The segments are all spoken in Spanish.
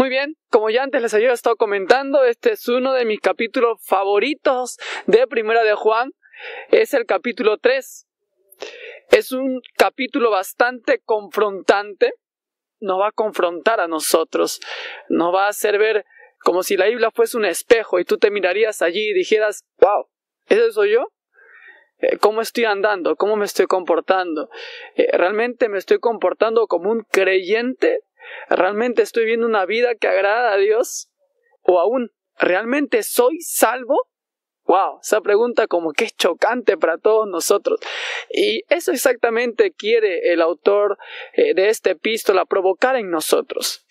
Muy bien, como ya antes les había estado comentando, este es uno de mis capítulos favoritos de Primera de Juan. Es el capítulo 3. Es un capítulo bastante confrontante. Nos va a confrontar a nosotros. Nos va a hacer ver como si la Biblia fuese un espejo y tú te mirarías allí y dijeras, wow, ¿ese soy yo? Eh, ¿Cómo estoy andando? ¿Cómo me estoy comportando? Eh, ¿Realmente me estoy comportando como un creyente ¿Realmente estoy viendo una vida que agrada a Dios? ¿O aún, ¿realmente soy salvo? Wow, esa pregunta como que es chocante para todos nosotros. Y eso exactamente quiere el autor eh, de esta epístola provocar en nosotros.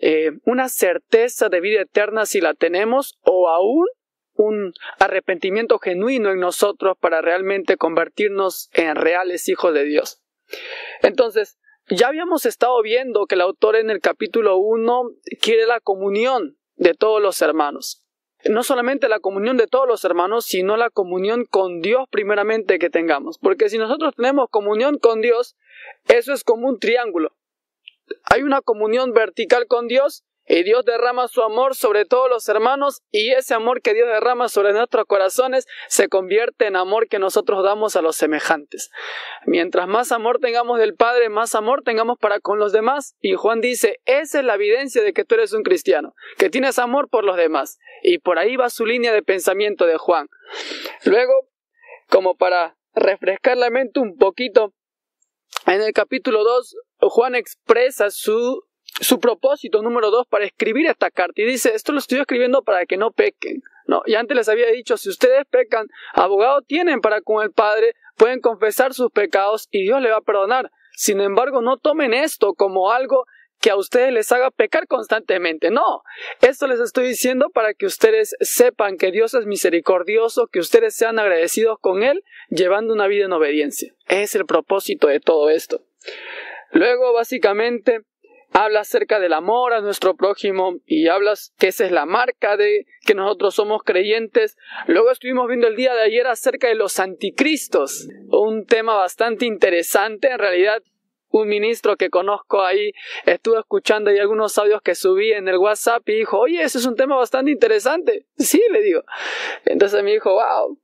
Eh, una certeza de vida eterna si la tenemos o aún un arrepentimiento genuino en nosotros para realmente convertirnos en reales hijos de Dios. Entonces, ya habíamos estado viendo que el autor en el capítulo 1 quiere la comunión de todos los hermanos. No solamente la comunión de todos los hermanos, sino la comunión con Dios primeramente que tengamos. Porque si nosotros tenemos comunión con Dios, eso es como un triángulo. Hay una comunión vertical con Dios y Dios derrama su amor sobre todos los hermanos y ese amor que Dios derrama sobre nuestros corazones se convierte en amor que nosotros damos a los semejantes. Mientras más amor tengamos del Padre, más amor tengamos para con los demás. Y Juan dice, esa es la evidencia de que tú eres un cristiano, que tienes amor por los demás. Y por ahí va su línea de pensamiento de Juan. Luego, como para refrescar la mente un poquito, en el capítulo 2, Juan expresa su su propósito número dos para escribir esta carta y dice esto lo estoy escribiendo para que no pequen. No, y antes les había dicho, si ustedes pecan, abogado tienen para con el Padre, pueden confesar sus pecados y Dios le va a perdonar. Sin embargo, no tomen esto como algo que a ustedes les haga pecar constantemente. No, esto les estoy diciendo para que ustedes sepan que Dios es misericordioso, que ustedes sean agradecidos con Él, llevando una vida en obediencia. Es el propósito de todo esto. Luego, básicamente, habla acerca del amor a nuestro prójimo y hablas que esa es la marca de que nosotros somos creyentes. Luego estuvimos viendo el día de ayer acerca de los anticristos, un tema bastante interesante en realidad. Un ministro que conozco ahí estuvo escuchando ahí algunos audios que subí en el WhatsApp y dijo, oye, ese es un tema bastante interesante. Sí, le digo. Entonces me dijo, wow.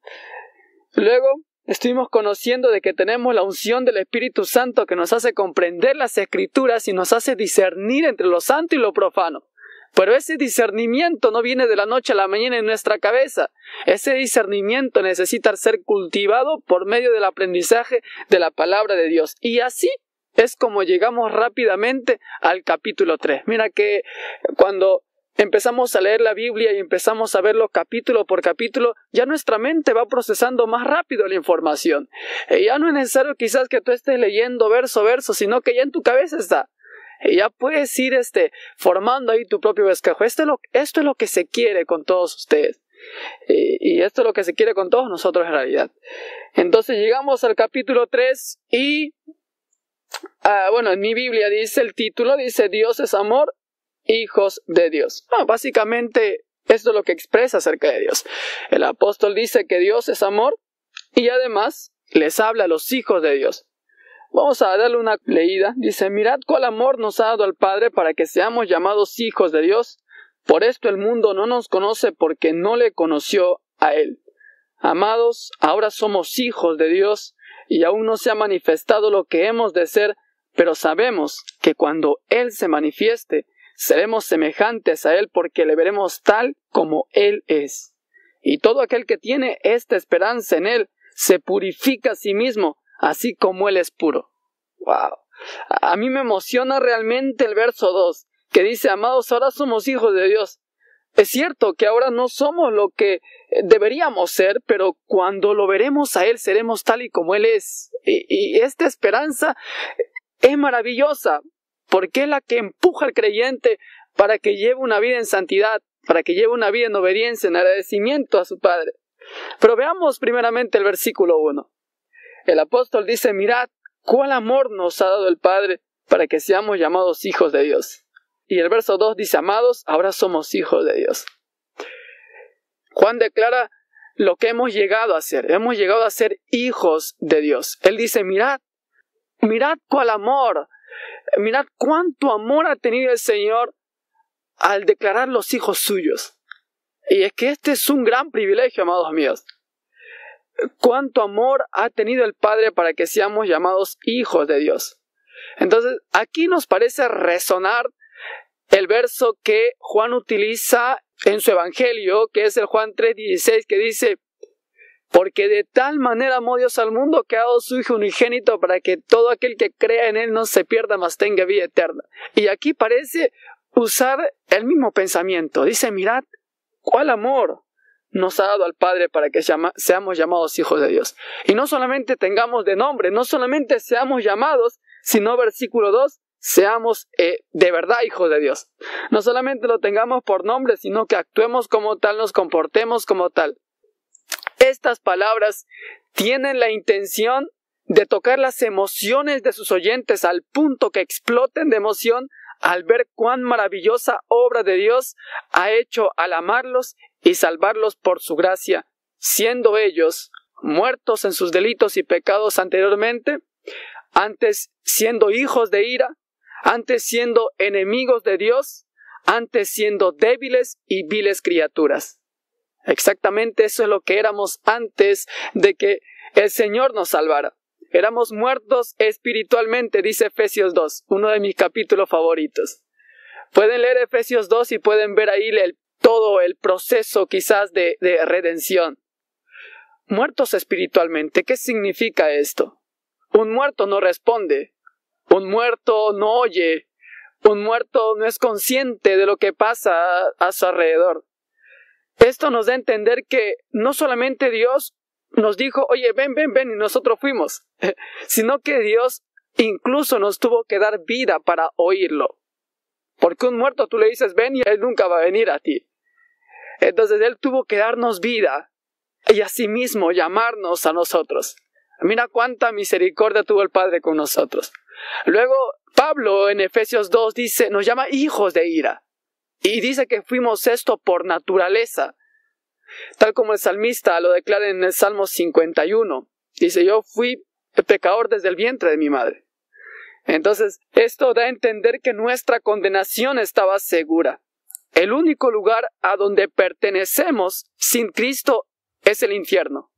Luego Estuvimos conociendo de que tenemos la unción del Espíritu Santo que nos hace comprender las escrituras y nos hace discernir entre lo santo y lo profano. Pero ese discernimiento no viene de la noche a la mañana en nuestra cabeza. Ese discernimiento necesita ser cultivado por medio del aprendizaje de la palabra de Dios. Y así es como llegamos rápidamente al capítulo 3. Mira que cuando empezamos a leer la Biblia y empezamos a verlo capítulo por capítulo, ya nuestra mente va procesando más rápido la información. Ya no es necesario quizás que tú estés leyendo verso a verso, sino que ya en tu cabeza está. Ya puedes ir este, formando ahí tu propio escajo. Esto es, lo, esto es lo que se quiere con todos ustedes. Y, esto es lo que se quiere con todos nosotros en realidad. Entonces llegamos al capítulo 3 y, ah, bueno, en mi Biblia dice el título, dice Dios es amor hijos de Dios. básicamente esto es lo que expresa acerca de Dios. El apóstol dice que Dios es amor y además les habla a los hijos de Dios. Vamos a darle una leída. Dice, mirad cuál amor nos ha dado el Padre para que seamos llamados hijos de Dios. Por esto el mundo no nos conoce porque no le conoció a Él. Amados, ahora somos hijos de Dios y aún no se ha manifestado lo que hemos de ser, pero sabemos que cuando Él se manifieste, seremos semejantes a Él porque le veremos tal como Él es. Y todo aquel que tiene esta esperanza en Él se purifica a sí mismo, así como Él es puro. Wow. A mí me emociona realmente el verso 2, que dice, amados, ahora somos hijos de Dios. Es cierto que ahora no somos lo que deberíamos ser, pero cuando lo veremos a Él seremos tal y como Él es. Y, y esta esperanza es maravillosa porque es la que empuja al creyente para que lleve una vida en santidad, para que lleve una vida en obediencia, en agradecimiento a su Padre. Pero veamos primeramente el versículo 1. El apóstol dice, mirad cuál amor nos ha dado el Padre para que seamos llamados hijos de Dios. Y el verso 2 dice, amados, ahora somos hijos de Dios. Juan declara lo que hemos llegado a ser. Hemos llegado a ser hijos de Dios. Él dice, mirad, mirad cuál amor Mirad cuánto amor ha tenido el Señor al declarar los hijos suyos. Y es que este es un gran privilegio, amados míos. Cuánto amor ha tenido el Padre para que seamos llamados hijos de Dios. Entonces, aquí nos parece resonar el verso que Juan utiliza en su Evangelio, que es el Juan 3:16, que dice, porque de tal manera amó Dios al mundo que ha dado su Hijo unigénito para que todo aquel que crea en Él no se pierda, mas tenga vida eterna. Y aquí parece usar el mismo pensamiento. Dice, mirad, ¿cuál amor nos ha dado al Padre para que seamos llamados hijos de Dios? Y no solamente tengamos de nombre, no solamente seamos llamados, sino versículo 2, seamos eh, de verdad hijos de Dios. No solamente lo tengamos por nombre, sino que actuemos como tal, nos comportemos como tal. Estas palabras tienen la intención de tocar las emociones de sus oyentes al punto que exploten de emoción al ver cuán maravillosa obra de Dios ha hecho al amarlos y salvarlos por su gracia, siendo ellos muertos en sus delitos y pecados anteriormente, antes siendo hijos de ira, antes siendo enemigos de Dios, antes siendo débiles y viles criaturas. Exactamente eso es lo que éramos antes de que el Señor nos salvara. Éramos muertos espiritualmente, dice Efesios 2, uno de mis capítulos favoritos. Pueden leer Efesios 2 y pueden ver ahí el, todo el proceso quizás de, de redención. Muertos espiritualmente, ¿qué significa esto? Un muerto no responde, un muerto no oye, un muerto no es consciente de lo que pasa a su alrededor. Esto nos da a entender que no solamente Dios nos dijo, oye, ven, ven, ven, y nosotros fuimos, sino que Dios incluso nos tuvo que dar vida para oírlo. Porque un muerto tú le dices, ven y él nunca va a venir a ti. Entonces Él tuvo que darnos vida y asimismo llamarnos a nosotros. Mira cuánta misericordia tuvo el Padre con nosotros. Luego Pablo en Efesios 2 dice, nos llama hijos de ira. Y dice que fuimos esto por naturaleza, tal como el salmista lo declara en el Salmo 51. Dice, yo fui pecador desde el vientre de mi madre. Entonces, esto da a entender que nuestra condenación estaba segura. El único lugar a donde pertenecemos sin Cristo es el infierno.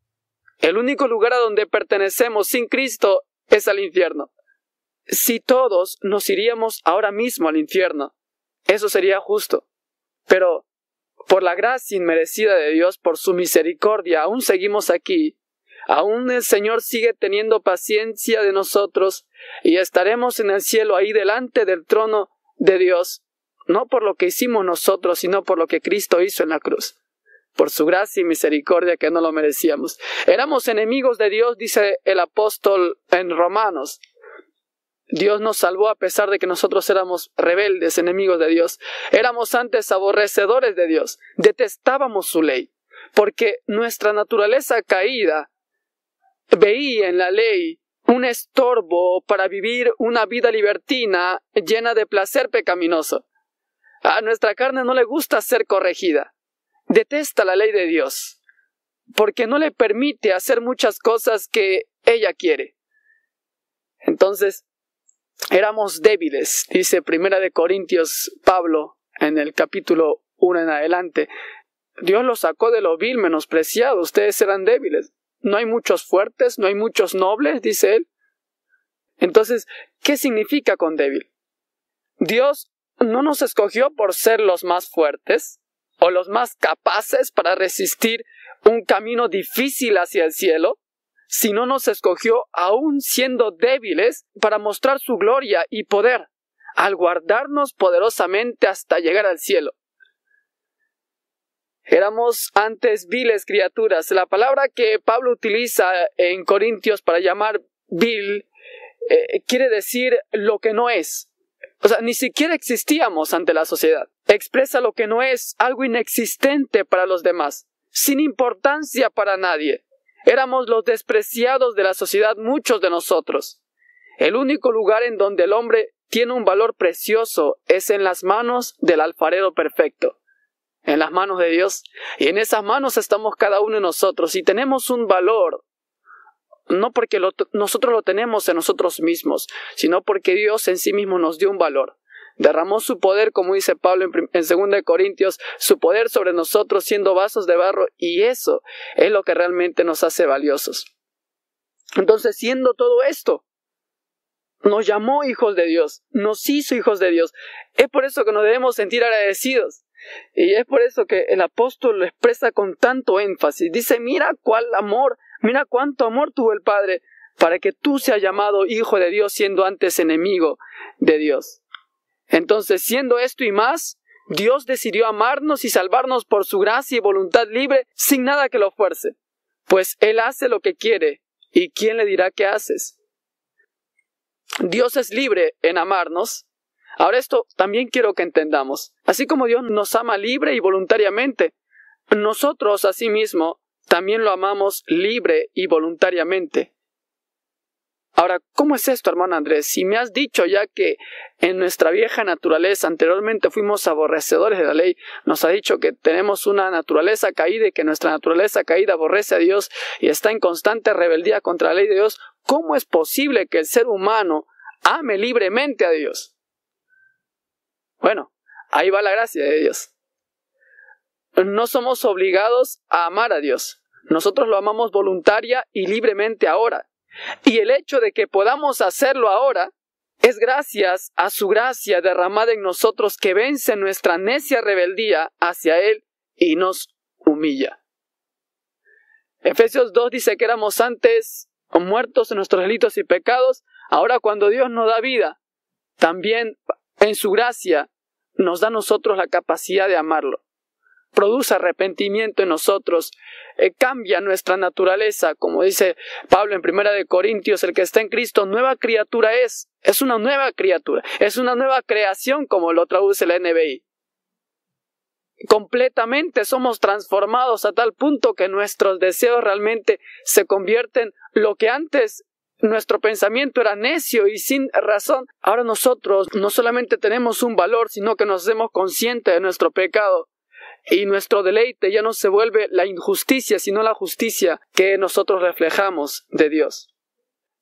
El único lugar a donde pertenecemos sin Cristo es el infierno. Si todos nos iríamos ahora mismo al infierno, eso sería justo. Pero por la gracia inmerecida de Dios, por su misericordia, aún seguimos aquí. Aún el Señor sigue teniendo paciencia de nosotros y estaremos en el cielo ahí delante del trono de Dios, no por lo que hicimos nosotros, sino por lo que Cristo hizo en la cruz por su gracia y misericordia que no lo merecíamos. Éramos enemigos de Dios, dice el apóstol en Romanos. Dios nos salvó a pesar de que nosotros éramos rebeldes, enemigos de Dios. Éramos antes aborrecedores de Dios, detestábamos su ley, porque nuestra naturaleza caída veía en la ley un estorbo para vivir una vida libertina llena de placer pecaminoso. A nuestra carne no le gusta ser corregida. Detesta la ley de Dios, porque no le permite hacer muchas cosas que ella quiere. Entonces, éramos débiles, dice Primera de Corintios Pablo en el capítulo 1 en adelante. Dios los sacó de lo vil, menospreciado, ustedes eran débiles. No hay muchos fuertes, no hay muchos nobles, dice él. Entonces, ¿qué significa con débil? Dios no nos escogió por ser los más fuertes o los más capaces para resistir un camino difícil hacia el cielo, si no nos escogió aún siendo débiles para mostrar su gloria y poder, al guardarnos poderosamente hasta llegar al cielo. Éramos antes viles criaturas. La palabra que Pablo utiliza en Corintios para llamar vil eh, quiere decir lo que no es. O sea, ni siquiera existíamos ante la sociedad. Expresa lo que no es, algo inexistente para los demás, sin importancia para nadie. Éramos los despreciados de la sociedad muchos de nosotros. El único lugar en donde el hombre tiene un valor precioso es en las manos del alfarero perfecto, en las manos de Dios. Y en esas manos estamos cada uno de nosotros y tenemos un valor, no porque nosotros lo tenemos en nosotros mismos, sino porque Dios en sí mismo nos dio un valor. Derramó su poder, como dice Pablo en, en 2 Corintios, su poder sobre nosotros siendo vasos de barro, y eso es lo que realmente nos hace valiosos. Entonces, siendo todo esto, nos llamó hijos de Dios, nos hizo hijos de Dios. Es por eso que nos debemos sentir agradecidos. Y es por eso que el apóstol lo expresa con tanto énfasis. Dice, mira cuál amor, mira cuánto amor tuvo el Padre para que tú seas llamado hijo de Dios siendo antes enemigo de Dios. Entonces, siendo esto y más, Dios decidió amarnos y salvarnos por su gracia y voluntad libre sin nada que lo fuerce. Pues Él hace lo que quiere, ¿y quién le dirá qué haces? Dios es libre en amarnos. Ahora esto también quiero que entendamos. Así como Dios nos ama libre y voluntariamente, nosotros asimismo también lo amamos libre y voluntariamente. Ahora, ¿cómo es esto, hermano Andrés? Si me has dicho ya que en nuestra vieja naturaleza anteriormente fuimos aborrecedores de la ley, nos ha dicho que tenemos una naturaleza caída y que nuestra naturaleza caída aborrece a Dios y está en constante rebeldía contra la ley de Dios, ¿cómo es posible que el ser humano ame libremente a Dios? Bueno, ahí va la gracia de Dios. No somos obligados a amar a Dios. Nosotros lo amamos voluntaria y libremente ahora. Y el hecho de que podamos hacerlo ahora es gracias a su gracia derramada en nosotros que vence nuestra necia rebeldía hacia Él y nos humilla. Efesios 2 dice que éramos antes muertos en nuestros delitos y pecados, ahora cuando Dios nos da vida, también en su gracia nos da a nosotros la capacidad de amarlo produce arrepentimiento en nosotros, eh, cambia nuestra naturaleza, como dice Pablo en Primera de Corintios, el que está en Cristo, nueva criatura es, es una nueva criatura, es una nueva creación, como lo traduce la NBI. Completamente somos transformados a tal punto que nuestros deseos realmente se convierten lo que antes nuestro pensamiento era necio y sin razón. Ahora nosotros no solamente tenemos un valor, sino que nos hacemos conscientes de nuestro pecado y nuestro deleite ya no se vuelve la injusticia, sino la justicia que nosotros reflejamos de Dios.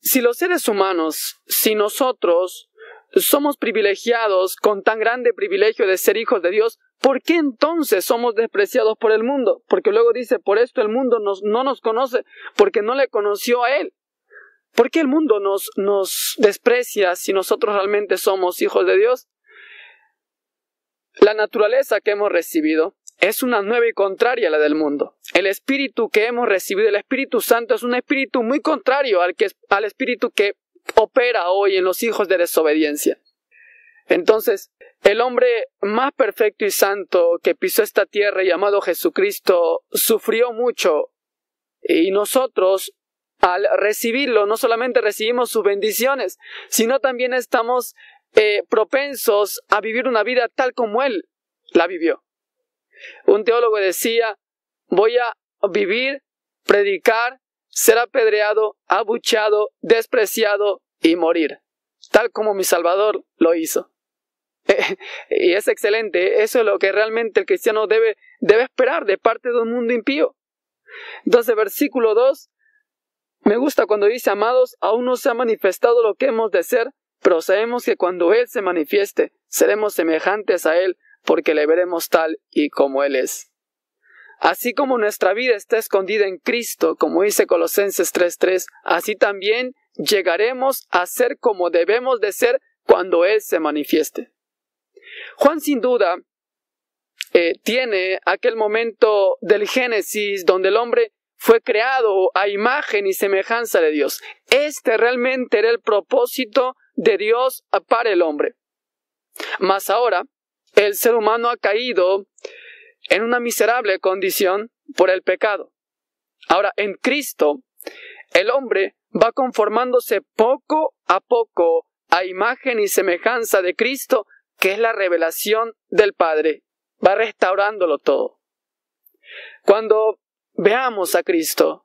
Si los seres humanos, si nosotros somos privilegiados con tan grande privilegio de ser hijos de Dios, ¿por qué entonces somos despreciados por el mundo? Porque luego dice, por esto el mundo no nos conoce, porque no le conoció a Él. ¿Por qué el mundo nos, nos desprecia si nosotros realmente somos hijos de Dios? La naturaleza que hemos recibido es una nueva y contraria a la del mundo. El espíritu que hemos recibido, el Espíritu Santo, es un espíritu muy contrario al, que, al espíritu que opera hoy en los hijos de desobediencia. Entonces, el hombre más perfecto y santo que pisó esta tierra llamado Jesucristo sufrió mucho y nosotros al recibirlo no solamente recibimos sus bendiciones, sino también estamos eh, propensos a vivir una vida tal como Él la vivió. Un teólogo decía, voy a vivir, predicar, ser apedreado, abuchado, despreciado y morir, tal como mi Salvador lo hizo. y es excelente, eso es lo que realmente el cristiano debe, debe esperar de parte de un mundo impío. Entonces, versículo 2, me gusta cuando dice, amados, aún no se ha manifestado lo que hemos de ser, pero sabemos que cuando Él se manifieste, seremos semejantes a Él, porque le veremos tal y como Él es. Así como nuestra vida está escondida en Cristo, como dice Colosenses 3:3, así también llegaremos a ser como debemos de ser cuando Él se manifieste. Juan sin duda eh, tiene aquel momento del Génesis donde el hombre fue creado a imagen y semejanza de Dios. Este realmente era el propósito de Dios para el hombre. Mas ahora, el ser humano ha caído en una miserable condición por el pecado. Ahora, en Cristo, el hombre va conformándose poco a poco a imagen y semejanza de Cristo, que es la revelación del Padre. Va restaurándolo todo. Cuando veamos a Cristo,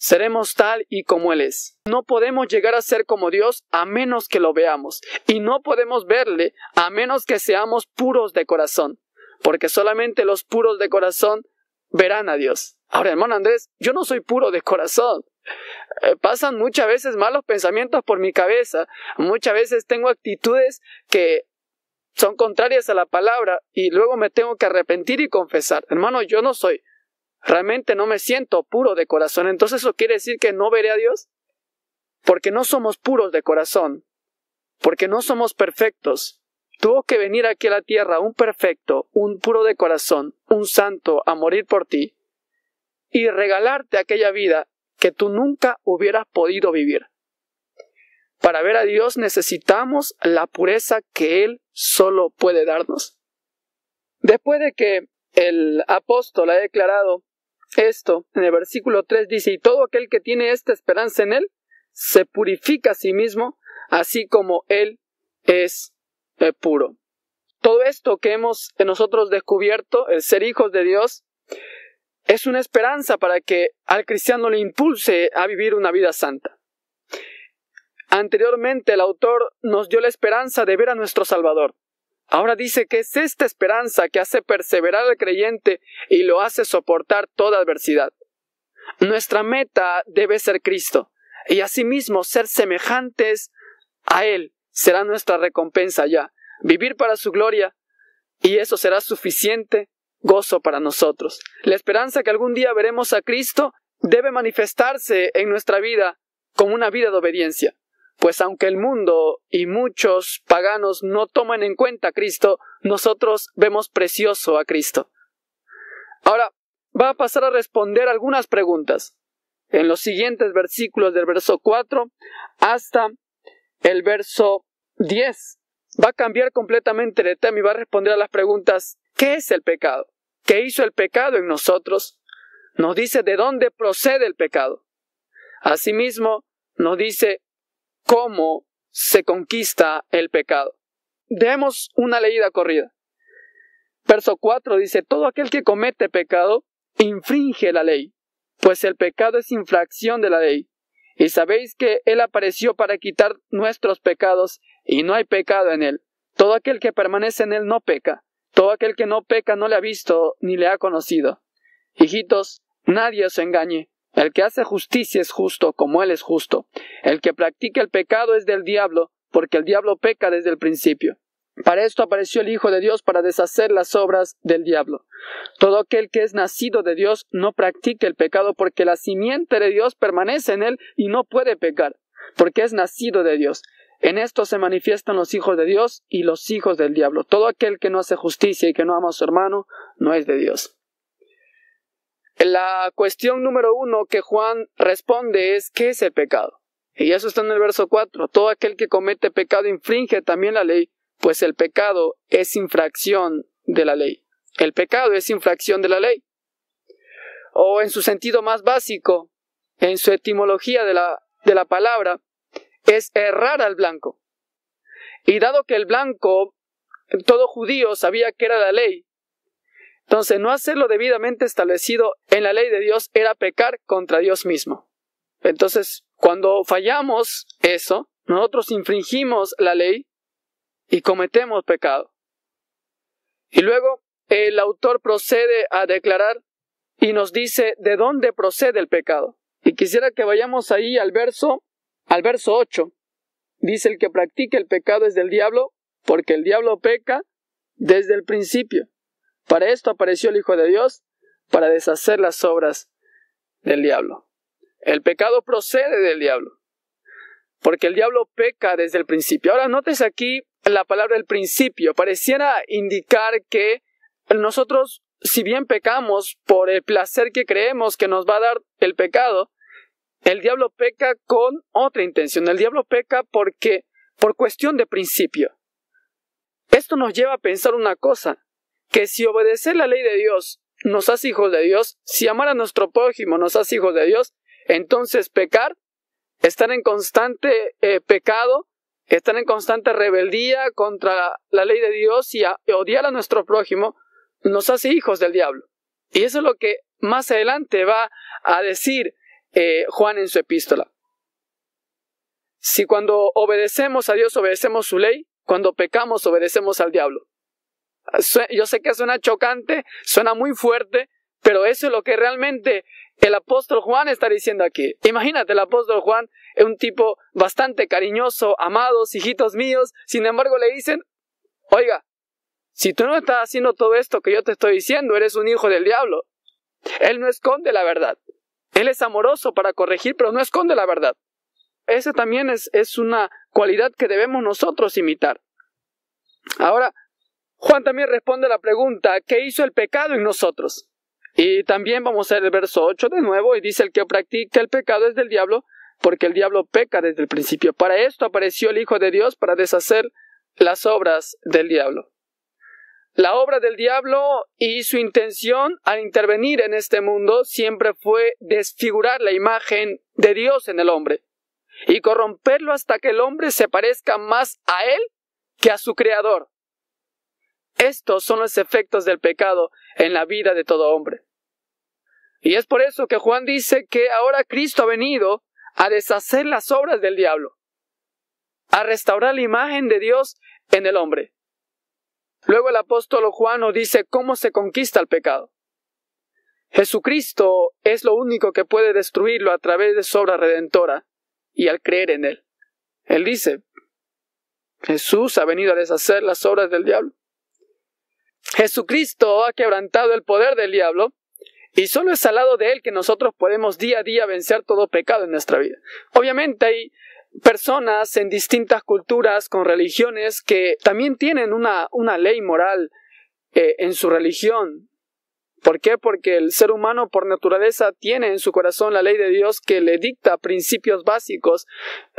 seremos tal y como Él es. No podemos llegar a ser como Dios a menos que lo veamos, y no podemos verle a menos que seamos puros de corazón, porque solamente los puros de corazón verán a Dios. Ahora, hermano Andrés, yo no soy puro de corazón. Eh, pasan muchas veces malos pensamientos por mi cabeza, muchas veces tengo actitudes que son contrarias a la palabra y luego me tengo que arrepentir y confesar. Hermano, yo no soy, realmente no me siento puro de corazón. Entonces eso quiere decir que no veré a Dios. Porque no somos puros de corazón. Porque no somos perfectos. Tuvo que venir aquí a la tierra un perfecto, un puro de corazón, un santo a morir por ti y regalarte aquella vida que tú nunca hubieras podido vivir. Para ver a Dios necesitamos la pureza que Él solo puede darnos. Después de que el apóstol ha declarado esto, en el versículo 3 dice, y todo aquel que tiene esta esperanza en Él, se purifica a sí mismo, así como Él es eh, puro. Todo esto que hemos nosotros descubierto, el ser hijos de Dios, es una esperanza para que al cristiano le impulse a vivir una vida santa. Anteriormente el autor nos dio la esperanza de ver a nuestro Salvador. Ahora dice que es esta esperanza que hace perseverar al creyente y lo hace soportar toda adversidad. Nuestra meta debe ser Cristo, y asimismo ser semejantes a Él será nuestra recompensa ya, vivir para su gloria, y eso será suficiente gozo para nosotros. La esperanza que algún día veremos a Cristo debe manifestarse en nuestra vida como una vida de obediencia pues aunque el mundo y muchos paganos no toman en cuenta a Cristo, nosotros vemos precioso a Cristo. Ahora, va a pasar a responder algunas preguntas en los siguientes versículos del verso 4 hasta el verso 10. Va a cambiar completamente de tema y va a responder a las preguntas ¿qué es el pecado? ¿Qué hizo el pecado en nosotros? Nos dice de dónde procede el pecado. Asimismo, nos dice cómo se conquista el pecado. Demos una leída corrida. Verso 4 dice, todo aquel que comete pecado infringe la ley, pues el pecado es infracción de la ley. Y sabéis que Él apareció para quitar nuestros pecados, y no hay pecado en Él. Todo aquel que permanece en Él no peca. Todo aquel que no peca no le ha visto ni le ha conocido. Hijitos, nadie os engañe. El que hace justicia es justo como Él es justo. El que practica el pecado es del diablo, porque el diablo peca desde el principio. Para esto apareció el Hijo de Dios para deshacer las obras del diablo. Todo aquel que es nacido de Dios no practica el pecado porque la simiente de Dios permanece en él y no puede pecar, porque es nacido de Dios. En esto se manifiestan los hijos de Dios y los hijos del diablo. Todo aquel que no hace justicia y que no ama a su hermano no es de Dios. La cuestión número uno que Juan responde es ¿qué es el pecado? Y eso está en el verso 4. Todo aquel que comete pecado infringe también la ley, pues el pecado es infracción de la ley. El pecado es infracción de la ley. O en su sentido más básico, en su etimología de la, de la palabra, es errar al blanco. Y dado que el blanco, todo judío sabía que era la ley, entonces, no hacerlo debidamente establecido en la ley de Dios era pecar contra Dios mismo. Entonces, cuando fallamos eso, nosotros infringimos la ley y cometemos pecado. Y luego el autor procede a declarar y nos dice de dónde procede el pecado. Y quisiera que vayamos ahí al verso, al verso 8. Dice el que practica el pecado es del diablo, porque el diablo peca desde el principio. Para esto apareció el Hijo de Dios, para deshacer las obras del diablo. El pecado procede del diablo, porque el diablo peca desde el principio. Ahora notes aquí la palabra del principio, pareciera indicar que nosotros, si bien pecamos por el placer que creemos que nos va a dar el pecado, el diablo peca con otra intención. El diablo peca porque, por cuestión de principio. Esto nos lleva a pensar una cosa que si obedecer la ley de Dios nos hace hijos de Dios, si amar a nuestro prójimo nos hace hijos de Dios, entonces pecar, estar en constante eh, pecado, estar en constante rebeldía contra la ley de Dios y, odiar a nuestro prójimo, nos hace hijos del diablo. Y eso es lo que más adelante va a decir eh, Juan en su epístola. Si cuando obedecemos a Dios obedecemos su ley, cuando pecamos obedecemos al diablo. Yo sé que suena chocante, suena muy fuerte, pero eso es lo que realmente el apóstol Juan está diciendo aquí. Imagínate, el apóstol Juan es un tipo bastante cariñoso, amados, hijitos míos, sin embargo le dicen, oiga, si tú no estás haciendo todo esto que yo te estoy diciendo, eres un hijo del diablo. Él no esconde la verdad. Él es amoroso para corregir, pero no esconde la verdad. Esa también es, es una cualidad que debemos nosotros imitar. Ahora, Juan también responde a la pregunta, ¿qué hizo el pecado en nosotros? Y también vamos a ver el verso 8 de nuevo y dice el que practica el pecado es del diablo, porque el diablo peca desde el principio. Para esto apareció el Hijo de Dios para deshacer las obras del diablo. La obra del diablo y su intención al intervenir en este mundo siempre fue desfigurar la imagen de Dios en el hombre y corromperlo hasta que el hombre se parezca más a él que a su creador. Estos son los efectos del pecado en la vida de todo hombre. Y es por eso que Juan dice que ahora Cristo ha venido a deshacer las obras del diablo, a restaurar la imagen de Dios en el hombre. Luego el apóstol Juan nos dice cómo se conquista el pecado. Jesucristo es lo único que puede destruirlo a través de su obra redentora y al creer en él. Él dice, Jesús ha venido a deshacer las obras del diablo. Jesucristo ha quebrantado el poder del diablo y solo es al lado de Él que nosotros podemos día a día vencer todo pecado en nuestra vida. Obviamente hay personas en distintas culturas con religiones que también tienen una, una ley moral eh, en su religión. ¿Por qué? Porque el ser humano por naturaleza tiene en su corazón la ley de Dios que le dicta principios básicos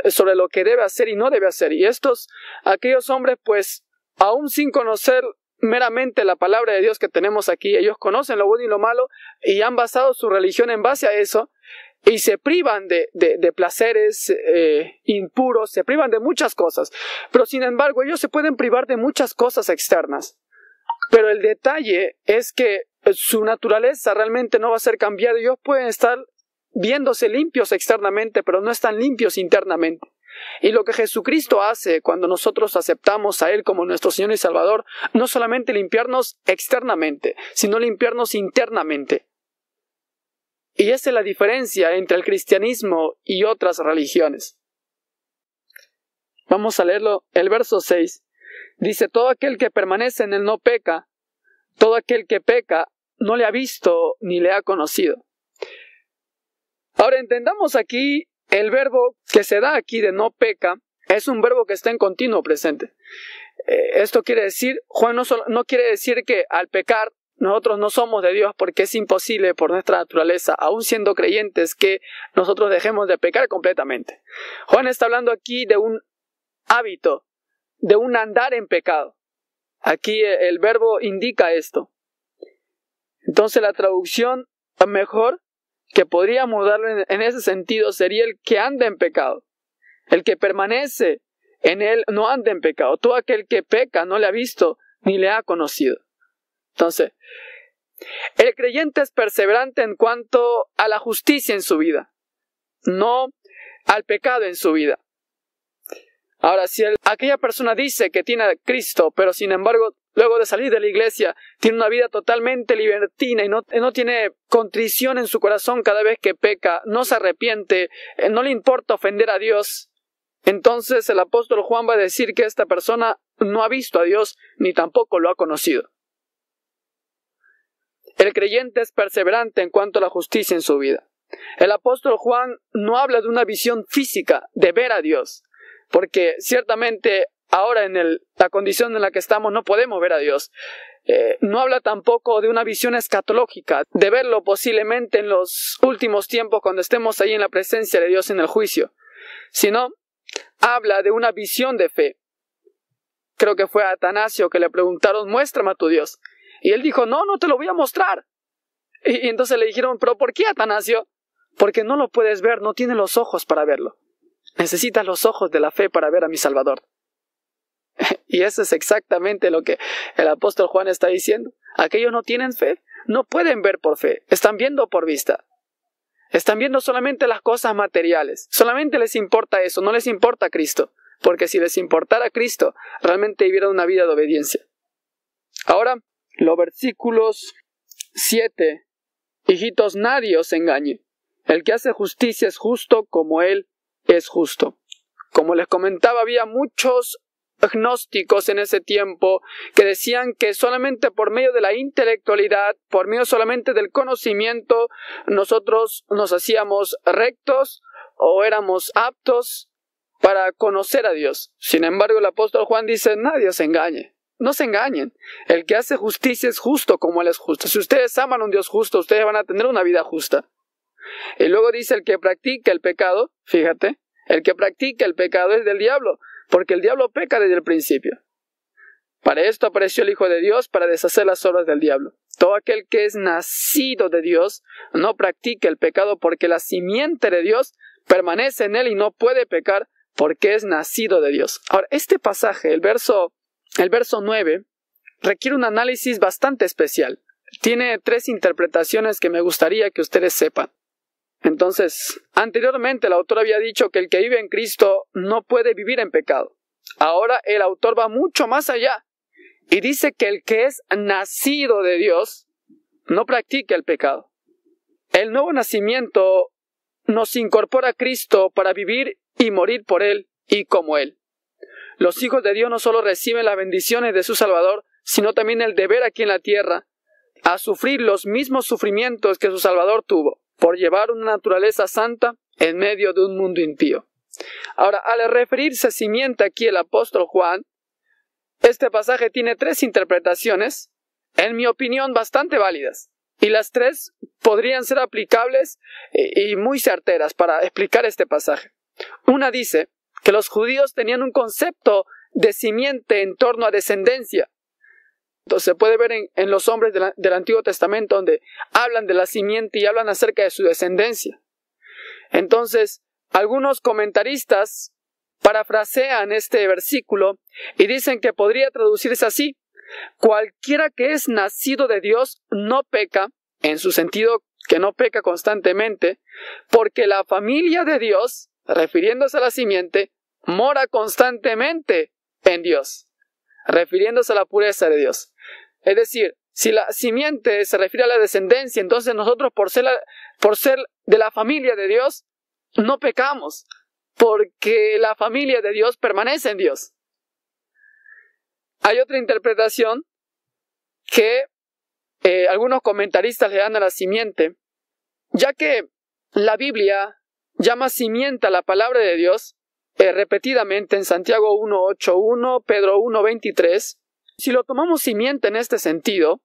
sobre lo que debe hacer y no debe hacer. Y estos, aquellos hombres, pues, aún sin conocer meramente la palabra de Dios que tenemos aquí. Ellos conocen lo bueno y lo malo y han basado su religión en base a eso y se privan de, de, placeres eh, impuros, se privan de muchas cosas. Pero sin embargo, ellos se pueden privar de muchas cosas externas. Pero el detalle es que su naturaleza realmente no va a ser cambiada. Ellos pueden estar viéndose limpios externamente, pero no están limpios internamente. Y lo que Jesucristo hace cuando nosotros aceptamos a Él como nuestro Señor y Salvador, no solamente limpiarnos externamente, sino limpiarnos internamente. Y esa es la diferencia entre el cristianismo y otras religiones. Vamos a leerlo, el verso 6. Dice, todo aquel que permanece en él no peca, todo aquel que peca no le ha visto ni le ha conocido. Ahora entendamos aquí el verbo que se da aquí de no peca es un verbo que está en continuo presente. Eh, esto quiere decir, Juan no, no quiere decir que al pecar nosotros no somos de Dios porque es imposible por nuestra naturaleza, aun siendo creyentes, que nosotros dejemos de pecar completamente. Juan está hablando aquí de un hábito, de un andar en pecado. Aquí el verbo indica esto. Entonces la traducción mejor que podríamos darle en ese sentido sería el que anda en pecado. El que permanece en él no anda en pecado. Todo aquel que peca no le ha visto ni le ha conocido. Entonces, el creyente es perseverante en cuanto a la justicia en su vida, no al pecado en su vida. Ahora, si aquella persona dice que tiene a Cristo, pero sin embargo luego de salir de la iglesia, tiene una vida totalmente libertina y no, no, tiene contrición en su corazón cada vez que peca, no se arrepiente, eh, no le importa ofender a Dios, entonces el apóstol Juan va a decir que esta persona no ha visto a Dios ni tampoco lo ha conocido. El creyente es perseverante en cuanto a la justicia en su vida. El apóstol Juan no habla de una visión física de ver a Dios, porque ciertamente ahora en la condición en la que estamos no podemos ver a Dios. Eh, no habla tampoco de una visión escatológica, de verlo posiblemente en los últimos tiempos cuando estemos ahí en la presencia de Dios en el juicio, sino habla de una visión de fe. Creo que fue a Atanasio que le preguntaron, muéstrame a tu Dios. Y él dijo, no, no te lo voy a mostrar. Y, y entonces le dijeron, pero ¿por qué Atanasio? Porque no lo puedes ver, no tiene los ojos para verlo. Necesitas los ojos de la fe para ver a mi Salvador. Y eso es exactamente lo que el apóstol Juan está diciendo. Aquellos no tienen fe, no pueden ver por fe, están viendo por vista. Están viendo solamente las cosas materiales, solamente les importa eso, no les importa Cristo, porque si les importara Cristo, realmente vivieran una vida de obediencia. Ahora, los versículos 7. Hijitos, nadie os engañe. El que hace justicia es justo como él es justo. Como les comentaba, había muchos gnósticos en ese tiempo que decían que solamente por medio de la intelectualidad, por medio solamente del conocimiento, nosotros nos hacíamos rectos o éramos aptos para conocer a Dios. Sin embargo, el apóstol Juan dice, nadie se engañe. No se engañen. El que hace justicia es justo como Él es justo. Si ustedes aman a un Dios justo, ustedes van a tener una vida justa. Y luego dice el que practica el pecado, fíjate, el que practica el pecado es del diablo, porque el diablo peca desde el principio. Para esto apareció el Hijo de Dios, para deshacer las obras del diablo. Todo aquel que es nacido de Dios no practica el pecado porque la simiente de Dios permanece en él y no puede pecar porque es nacido de Dios. Ahora, este pasaje, el verso, el verso 9, requiere un análisis bastante especial. Tiene tres interpretaciones que me gustaría que ustedes sepan. Entonces, anteriormente el autor había dicho que el que vive en Cristo no puede vivir en pecado. Ahora el autor va mucho más allá y dice que el que es nacido de Dios no practica el pecado. El nuevo nacimiento nos incorpora a Cristo para vivir y morir por Él y como Él. Los hijos de Dios no solo reciben las bendiciones de su Salvador, sino también el deber aquí en la tierra, a sufrir los mismos sufrimientos que su Salvador tuvo por llevar una naturaleza santa en medio de un mundo impío. Ahora, al referirse a simiente aquí el apóstol Juan, este pasaje tiene tres interpretaciones, en mi opinión, bastante válidas, y las tres podrían ser aplicables y muy certeras para explicar este pasaje. Una dice que los judíos tenían un concepto de simiente en torno a descendencia, entonces se puede ver en, los hombres del Antiguo Testamento donde hablan de la simiente y hablan acerca de su descendencia. Entonces, algunos comentaristas parafrasean este versículo y dicen que podría traducirse así. Cualquiera que es nacido de Dios no peca, en su sentido que no peca constantemente, porque la familia de Dios, refiriéndose a la simiente, mora constantemente en Dios, refiriéndose a la pureza de Dios. Es decir, si la simiente se refiere a la descendencia, entonces nosotros por ser, por ser de la familia de Dios, no pecamos, porque la familia de Dios permanece en Dios. Hay otra interpretación que eh, algunos comentaristas le dan a la simiente, ya que la Biblia llama simiente a la palabra de Dios eh, repetidamente en Santiago 1.8.1, Pedro 1.23, si lo tomamos simiente en este sentido,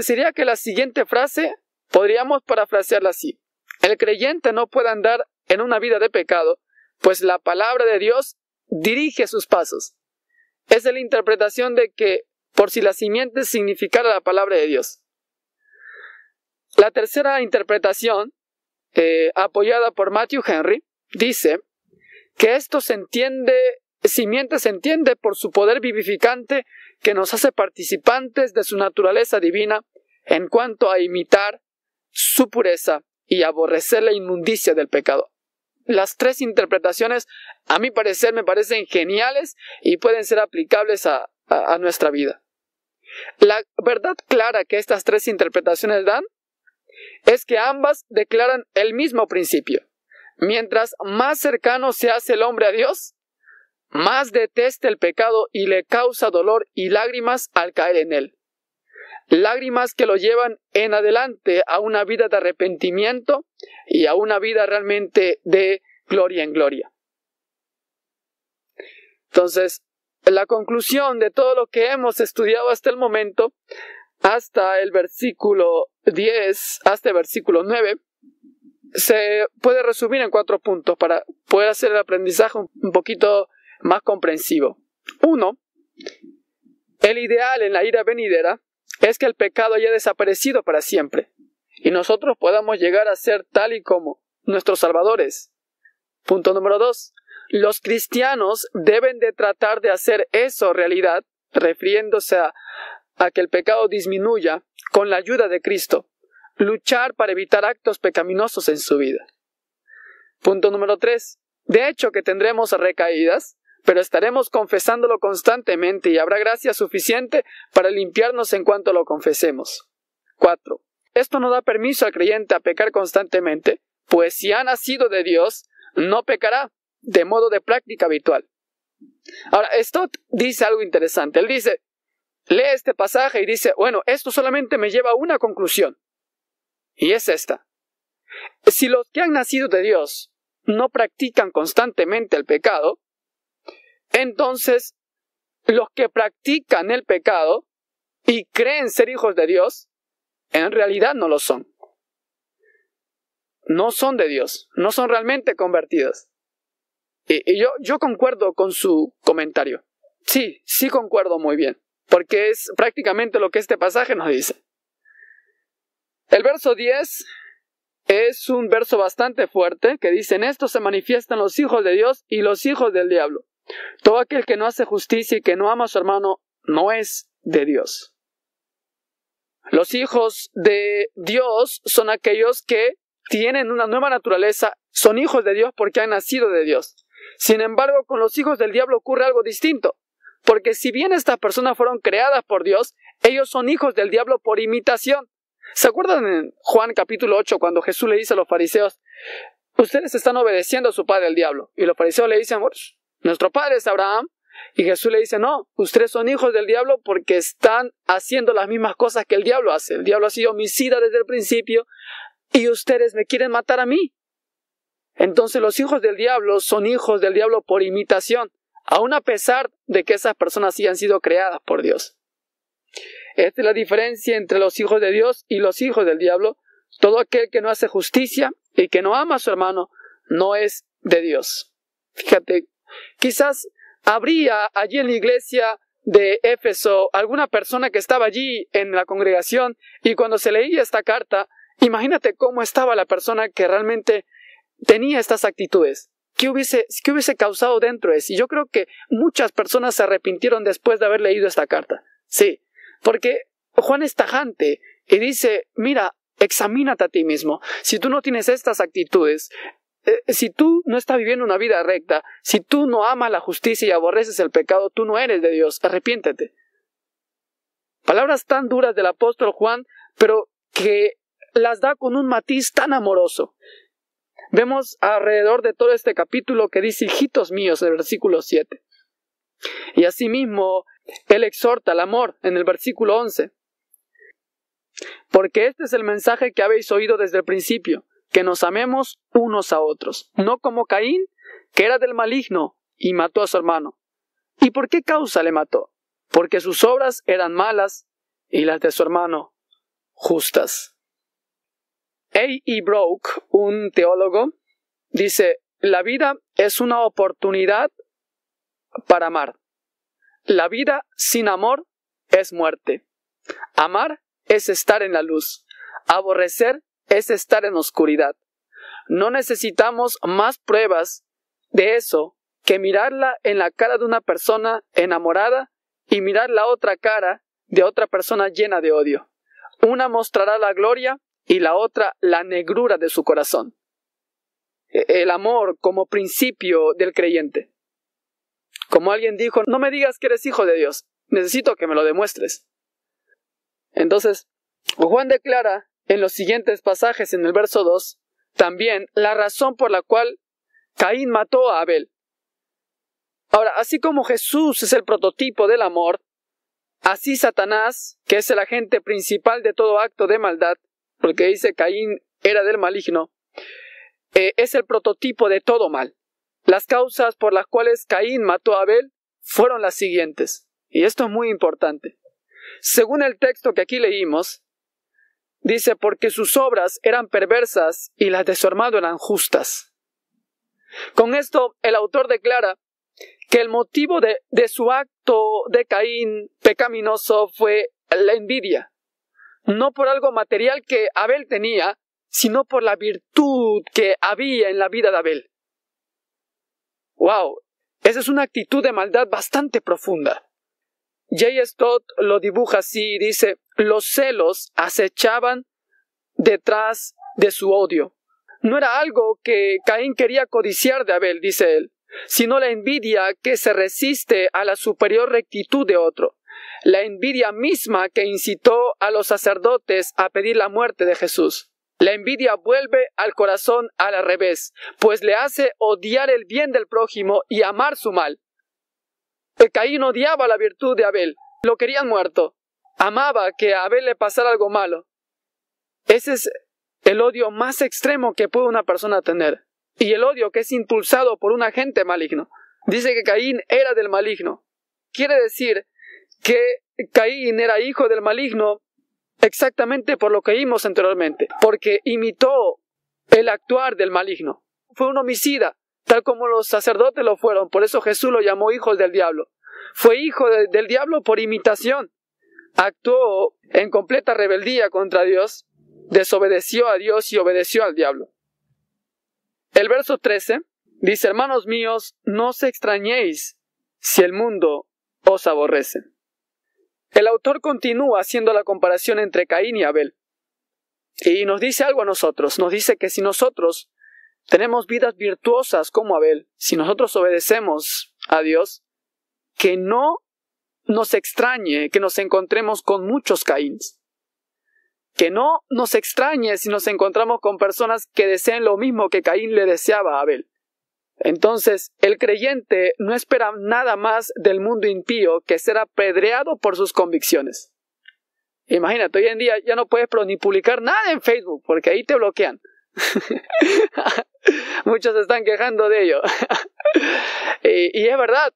sería que la siguiente frase podríamos parafrasearla así. El creyente no puede andar en una vida de pecado, pues la palabra de Dios dirige sus pasos. Es la interpretación de que por si la simiente significara la palabra de Dios. La tercera interpretación, eh, apoyada por Matthew Henry, dice que esto se entiende, simiente se entiende por su poder vivificante que nos hace participantes de su naturaleza divina en cuanto a imitar su pureza y aborrecer la inmundicia del pecado. Las tres interpretaciones, a mi parecer, me parecen geniales y pueden ser aplicables a, a nuestra vida. La verdad clara que estas tres interpretaciones dan es que ambas declaran el mismo principio. Mientras más cercano se hace el hombre a Dios, más detesta el pecado y le causa dolor y lágrimas al caer en él. Lágrimas que lo llevan en adelante a una vida de arrepentimiento y a una vida realmente de gloria en gloria. Entonces, la conclusión de todo lo que hemos estudiado hasta el momento, hasta el versículo 10, hasta el versículo 9, se puede resumir en cuatro puntos para poder hacer el aprendizaje un poquito más comprensivo. Uno, el ideal en la ira venidera es que el pecado haya desaparecido para siempre y nosotros podamos llegar a ser tal y como nuestros salvadores. Punto número dos, los cristianos deben de tratar de hacer eso realidad, refiriéndose a, que el pecado disminuya con la ayuda de Cristo, luchar para evitar actos pecaminosos en su vida. Punto número tres, de hecho que tendremos recaídas, pero estaremos confesándolo constantemente y habrá gracia suficiente para limpiarnos en cuanto lo confesemos. 4. Esto no da permiso al creyente a pecar constantemente, pues si ha nacido de Dios, no pecará, de modo de práctica habitual. Ahora, Stott dice algo interesante. Él dice, lee este pasaje y dice, bueno, esto solamente me lleva a una conclusión. Y es esta. Si los que han nacido de Dios no practican constantemente el pecado, entonces los que practican el pecado y creen ser hijos de Dios, en realidad no lo son. No son de Dios, no son realmente convertidos. Y, yo, yo concuerdo con su comentario. Sí, sí concuerdo muy bien, porque es prácticamente lo que este pasaje nos dice. El verso 10 es un verso bastante fuerte que dice, en esto se manifiestan los hijos de Dios y los hijos del diablo. Todo aquel que no hace justicia y que no ama a su hermano no es de Dios. Los hijos de Dios son aquellos que tienen una nueva naturaleza, son hijos de Dios porque han nacido de Dios. Sin embargo, con los hijos del diablo ocurre algo distinto, porque si bien estas personas fueron creadas por Dios, ellos son hijos del diablo por imitación. ¿Se acuerdan en Juan capítulo 8 cuando Jesús le dice a los fariseos, ustedes están obedeciendo a su padre el diablo? Y los fariseos le dicen, nuestro padre es Abraham. Y Jesús le dice, no, ustedes son hijos del diablo porque están haciendo las mismas cosas que el diablo hace. El diablo ha sido homicida desde el principio y ustedes me quieren matar a mí. Entonces los hijos del diablo son hijos del diablo por imitación, aun a pesar de que esas personas sí han sido creadas por Dios. Esta es la diferencia entre los hijos de Dios y los hijos del diablo. Todo aquel que no hace justicia y que no ama a su hermano no es de Dios. Fíjate, quizás habría allí en la iglesia de Éfeso alguna persona que estaba allí en la congregación y cuando se leía esta carta, imagínate cómo estaba la persona que realmente tenía estas actitudes. ¿Qué hubiese, qué hubiese causado dentro de sí? Yo creo que muchas personas se arrepintieron después de haber leído esta carta. Sí, porque Juan es tajante y dice, mira, examínate a ti mismo. Si tú no tienes estas actitudes, eh, si tú no estás viviendo una vida recta, si tú no amas la justicia y aborreces el pecado, tú no eres de Dios. Arrepiéntete. Palabras tan duras del apóstol Juan, pero que las da con un matiz tan amoroso. Vemos alrededor de todo este capítulo que dice hijitos míos en el versículo 7. Y asimismo, él exhorta al amor en el versículo 11. Porque este es el mensaje que habéis oído desde el principio, que nos amemos unos a otros, no como Caín, que era del maligno y mató a su hermano. ¿Y por qué causa le mató? Porque sus obras eran malas y las de su hermano justas. A. E. Broke, un teólogo, dice, la vida es una oportunidad para amar. La vida sin amor es muerte. Amar es estar en la luz. Aborrecer es estar en oscuridad. No necesitamos más pruebas de eso que mirarla en la cara de una persona enamorada y mirar la otra cara de otra persona llena de odio. Una mostrará la gloria y la otra la negrura de su corazón. E, el amor como principio del creyente. Como alguien dijo, no me digas que eres hijo de Dios, necesito que me lo demuestres. Entonces, Juan declara en los siguientes pasajes en el verso 2 también la razón por la cual Caín mató a Abel. Ahora, así como Jesús es el prototipo del amor, así Satanás, que es el agente principal de todo acto de maldad, porque dice Caín era del maligno, eh, es el prototipo de todo mal. Las causas por las cuales Caín mató a Abel fueron las siguientes, y esto es muy importante. Según el texto que aquí leímos, dice porque sus obras eran perversas y las de su hermano eran justas. Con esto el autor declara que el motivo de, de su acto de Caín pecaminoso fue la envidia, no por algo material que Abel tenía, sino por la virtud que había en la vida de Abel. ¡Wow! Esa es una actitud de maldad bastante profunda. J. Stott lo dibuja así y dice, los celos acechaban detrás de su odio. No era algo que Caín quería codiciar de Abel, dice él, sino la envidia que se resiste a la superior rectitud de otro la envidia misma que incitó a los sacerdotes a pedir la muerte de Jesús. La envidia vuelve al corazón al revés, pues le hace odiar el bien del prójimo y amar su mal. Caín odiaba la virtud de Abel, lo querían muerto, amaba que a Abel le pasara algo malo. Ese es el odio más extremo que puede una persona tener, y el odio que es impulsado por un agente maligno. Dice que Caín era del maligno. Quiere decir que Caín era hijo del maligno exactamente por lo que vimos anteriormente, porque imitó el actuar del maligno. Fue un homicida, tal como los sacerdotes lo fueron, por eso Jesús lo llamó hijos del diablo. Fue hijo del diablo por imitación. Actuó en completa rebeldía contra Dios, desobedeció a Dios y obedeció al diablo. El verso 13 dice, hermanos míos, no os extrañéis si el mundo os aborrece. El autor continúa haciendo la comparación entre Caín y Abel. Y nos dice algo a nosotros, nos dice que si nosotros tenemos vidas virtuosas como Abel, si nosotros obedecemos a Dios, que no nos extrañe que nos encontremos con muchos Caíns. Que no nos extrañe si nos encontramos con personas que deseen lo mismo que Caín le deseaba a Abel. Entonces, el creyente no espera nada más del mundo impío que ser apedreado por sus convicciones. Imagínate, hoy en día ya no puedes ni publicar nada en Facebook porque ahí te bloquean. Muchos se están quejando de ello. y, es verdad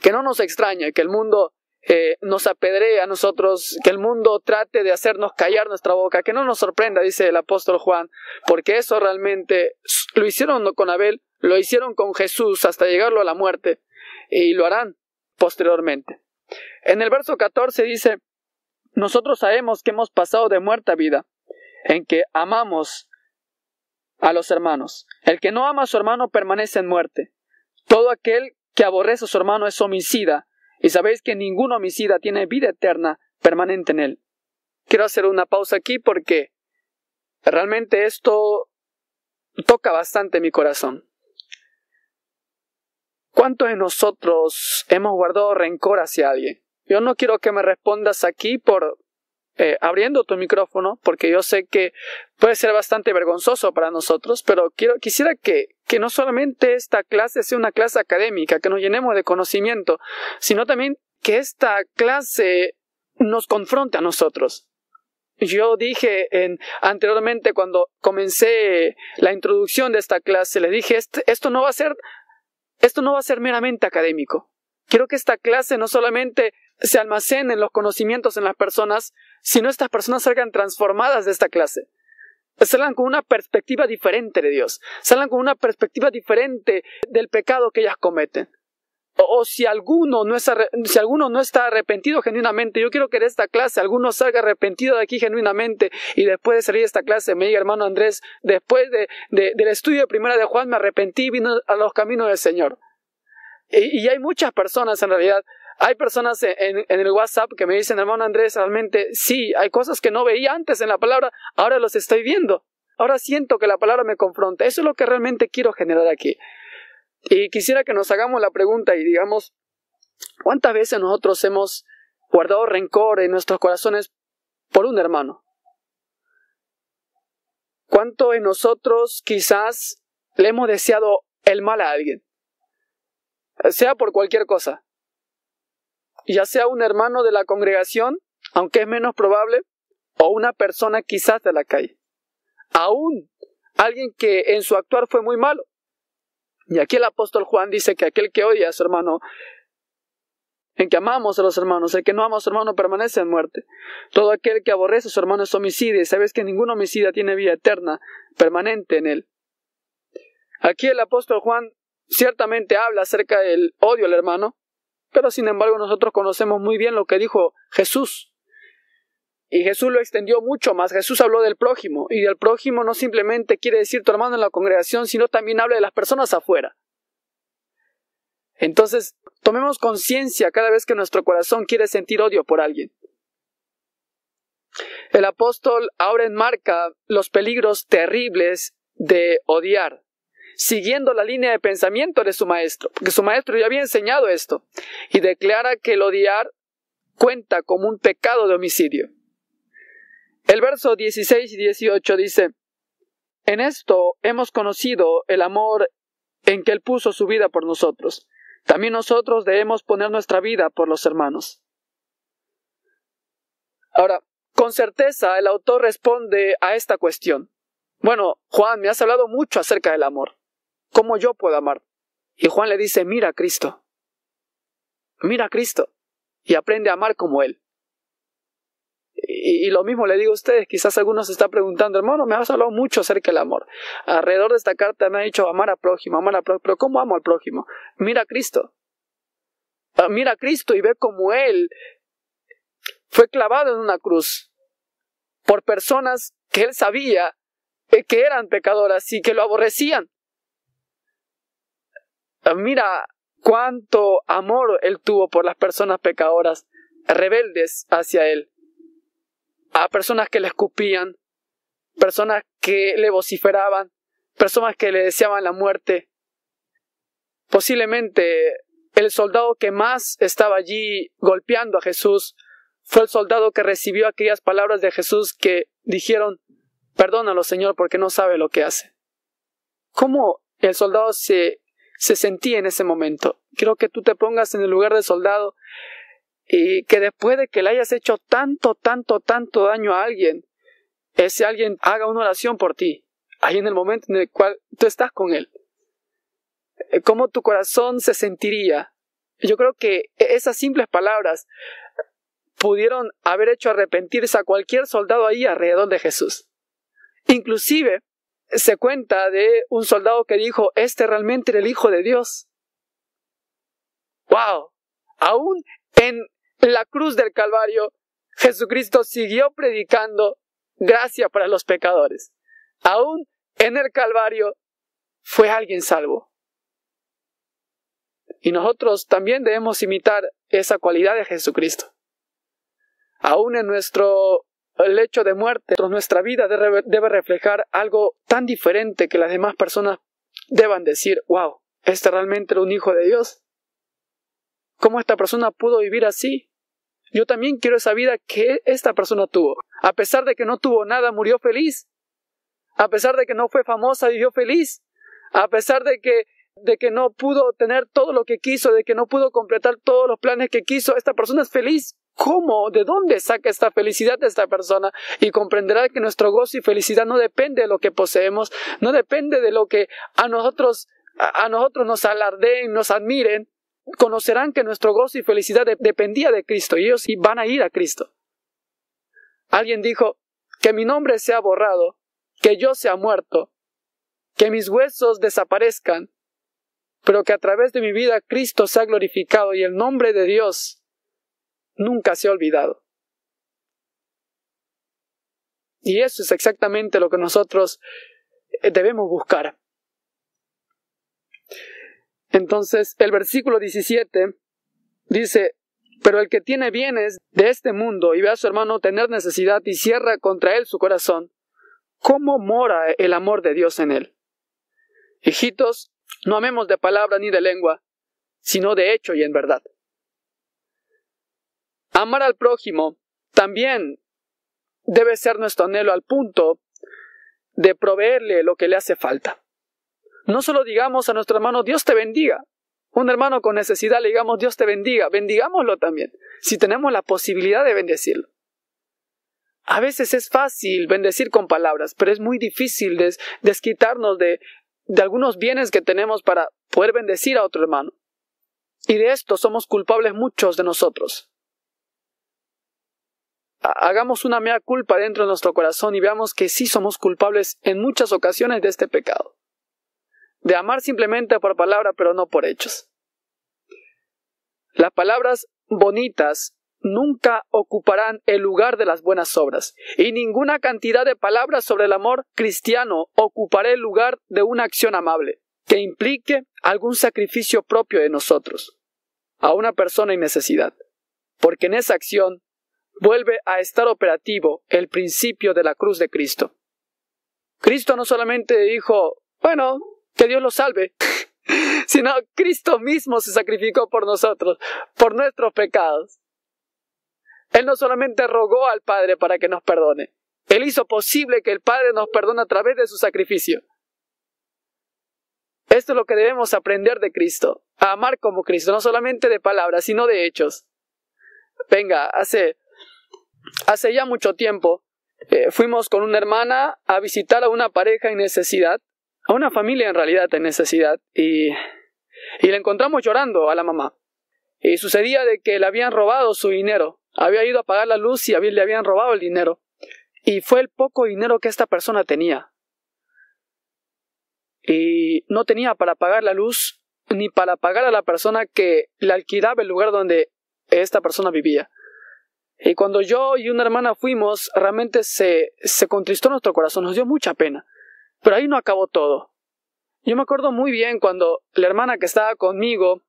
que no nos extraña que el mundo eh, nos apedree a nosotros, que el mundo trate de hacernos callar nuestra boca, que no nos sorprenda, dice el apóstol Juan, porque eso realmente lo hicieron con Abel, lo hicieron con Jesús hasta llegarlo a la muerte y lo harán posteriormente. En el verso 14 dice, nosotros sabemos que hemos pasado de muerte a vida, en que amamos a los hermanos. El que no ama a su hermano permanece en muerte. Todo aquel que aborrece a su hermano es homicida, y sabéis que ningún homicida tiene vida eterna permanente en él. Quiero hacer una pausa aquí porque realmente esto toca bastante mi corazón. ¿Cuántos de nosotros hemos guardado rencor hacia alguien? Yo no quiero que me respondas aquí por eh, abriendo tu micrófono, porque yo sé que puede ser bastante vergonzoso para nosotros, pero quiero, quisiera que, que no solamente esta clase sea una clase académica, que nos llenemos de conocimiento, sino también que esta clase nos confronte a nosotros. Yo dije en, anteriormente cuando comencé la introducción de esta clase, le dije, esto no va a ser esto no va a ser meramente académico. Quiero que esta clase no solamente se almacenen los conocimientos en las personas, sino estas personas salgan transformadas de esta clase. Salgan con una perspectiva diferente de Dios, salgan con una perspectiva diferente del pecado que ellas cometen o, si alguno no es si alguno no está arrepentido genuinamente, yo quiero que de esta clase alguno salga arrepentido de aquí genuinamente y después de salir de esta clase me diga hermano Andrés, después de, del estudio de primera de Juan me arrepentí y vino a los caminos del Señor. Y, hay muchas personas en realidad, hay personas en, el WhatsApp que me dicen, hermano Andrés, realmente sí, hay cosas que no veía antes en la palabra, ahora los estoy viendo. Ahora siento que la palabra me confronta. Eso es lo que realmente quiero generar aquí. Y quisiera que nos hagamos la pregunta y digamos, ¿cuántas veces nosotros hemos guardado rencor en nuestros corazones por un hermano? ¿Cuánto en nosotros quizás le hemos deseado el mal a alguien? Sea por cualquier cosa. Ya sea un hermano de la congregación, aunque es menos probable, o una persona quizás de la calle. Aún alguien que en su actuar fue muy malo. Y aquí el apóstol Juan dice que aquel que odia a su hermano, en que amamos a los hermanos, el que no ama a su hermano permanece en muerte. Todo aquel que aborrece a su hermano es homicida, y sabes que ningún homicida tiene vida eterna permanente en él. Aquí el apóstol Juan ciertamente habla acerca del odio al hermano, pero sin embargo nosotros conocemos muy bien lo que dijo Jesús y Jesús lo extendió mucho más. Jesús habló del prójimo. Y del prójimo no simplemente quiere decir tu hermano en la congregación, sino también habla de las personas afuera. Entonces, tomemos conciencia cada vez que nuestro corazón quiere sentir odio por alguien. El apóstol ahora enmarca los peligros terribles de odiar, siguiendo la línea de pensamiento de su maestro, porque su maestro ya había enseñado esto, y declara que el odiar cuenta como un pecado de homicidio. El verso 16 y 18 dice, En esto hemos conocido el amor en que Él puso su vida por nosotros, también nosotros debemos poner nuestra vida por los hermanos. Ahora, con certeza el autor responde a esta cuestión. Bueno, Juan, me has hablado mucho acerca del amor. ¿Cómo yo puedo amar? Y Juan le dice, mira a Cristo. Mira a Cristo. Y aprende a amar como Él. Y, lo mismo le digo a ustedes, quizás algunos se están preguntando, hermano, me has hablado mucho acerca del amor. Alrededor de esta carta me ha dicho amar al prójimo, amar al prójimo, pero ¿cómo amo al prójimo? Mira a Cristo. Ah, mira a Cristo y ve cómo Él fue clavado en una cruz por personas que Él sabía que eran pecadoras y que lo aborrecían. Ah, mira cuánto amor Él tuvo por las personas pecadoras, rebeldes hacia Él a personas que le escupían, personas que le vociferaban, personas que le deseaban la muerte. Posiblemente el soldado que más estaba allí golpeando a Jesús fue el soldado que recibió aquellas palabras de Jesús que dijeron, perdónalo Señor porque no sabe lo que hace. ¿Cómo el soldado se, se sentía en ese momento? Quiero que tú te pongas en el lugar del soldado y que después de que le hayas hecho tanto, tanto, tanto daño a alguien, ese alguien haga una oración por ti, ahí en el momento en el cual tú estás con él. Eh, ¿Cómo tu corazón se sentiría? Yo creo que esas simples palabras pudieron haber hecho arrepentirse a cualquier soldado ahí alrededor de Jesús. Inclusive se cuenta de un soldado que dijo, este realmente era el Hijo de Dios. ¡Wow! Aún en la cruz del Calvario, Jesucristo siguió predicando gracia para los pecadores. Aún en el Calvario fue alguien salvo. Y nosotros también debemos imitar esa cualidad de Jesucristo. Aún en nuestro lecho de muerte, nuestra vida debe, reflejar algo tan diferente que las demás personas deban decir, wow, este realmente era un hijo de Dios. ¿Cómo esta persona pudo vivir así? Yo también quiero esa vida que esta persona tuvo. A pesar de que no tuvo nada, murió feliz. A pesar de que no fue famosa, vivió feliz. A pesar de que de que no pudo tener todo lo que quiso, de que no pudo completar todos los planes que quiso, esta persona es feliz. ¿Cómo? ¿De dónde saca esta felicidad de esta persona? Y comprenderá que nuestro gozo y felicidad no depende de lo que poseemos, no depende de lo que a nosotros, a nosotros nos alardeen, nos admiren, conocerán que nuestro gozo y felicidad dependía de Cristo y ellos van a ir a Cristo. Alguien dijo, que mi nombre sea borrado, que yo sea muerto, que mis huesos desaparezcan, pero que a través de mi vida Cristo sea glorificado y el nombre de Dios nunca sea olvidado. Y eso es exactamente lo que nosotros eh, debemos buscar. Entonces, el versículo 17 dice, pero el que tiene bienes de este mundo y ve a su hermano tener necesidad y cierra contra él su corazón, ¿cómo mora el amor de Dios en él? Hijitos, no amemos de palabra ni de lengua, sino de hecho y en verdad. Amar al prójimo también debe ser nuestro anhelo al punto de proveerle lo que le hace falta. No solo digamos a nuestro hermano Dios te bendiga. Un hermano con necesidad le digamos Dios te bendiga. Bendigámoslo también, si tenemos la posibilidad de bendecirlo. A veces es fácil bendecir con palabras, pero es muy difícil desquitarnos de, de algunos bienes que tenemos para poder bendecir a otro hermano. Y de esto somos culpables muchos de nosotros. Hagamos una mea culpa dentro de nuestro corazón y veamos que sí somos culpables en muchas ocasiones de este pecado de amar simplemente por palabra, pero no por hechos. Las palabras bonitas nunca ocuparán el lugar de las buenas obras, y ninguna cantidad de palabras sobre el amor cristiano ocupará el lugar de una acción amable, que implique algún sacrificio propio de nosotros, a una persona en necesidad, porque en esa acción vuelve a estar operativo el principio de la cruz de Cristo. Cristo no solamente dijo, bueno, que Dios lo salve, sino Cristo mismo se sacrificó por nosotros, por nuestros pecados. Él no solamente rogó al Padre para que nos perdone, Él hizo posible que el Padre nos perdone a través de su sacrificio. Esto es lo que debemos aprender de Cristo, a amar como Cristo, no solamente de palabras, sino de hechos. Venga, hace, hace ya mucho tiempo eh, fuimos con una hermana a visitar a una pareja en necesidad, a una familia en realidad en necesidad, y, y encontramos llorando a la mamá. Y sucedía de que le habían robado su dinero, había ido a pagar la luz y le habían robado el dinero. Y fue el poco dinero que esta persona tenía y no tenía para pagar la luz ni para pagar a la persona que le alquilaba el lugar donde esta persona vivía. Y cuando yo y una hermana fuimos, realmente se, se contristó nuestro corazón, nos dio mucha pena. Pero ahí no acabó todo. Yo me acuerdo muy bien cuando la hermana que estaba conmigo,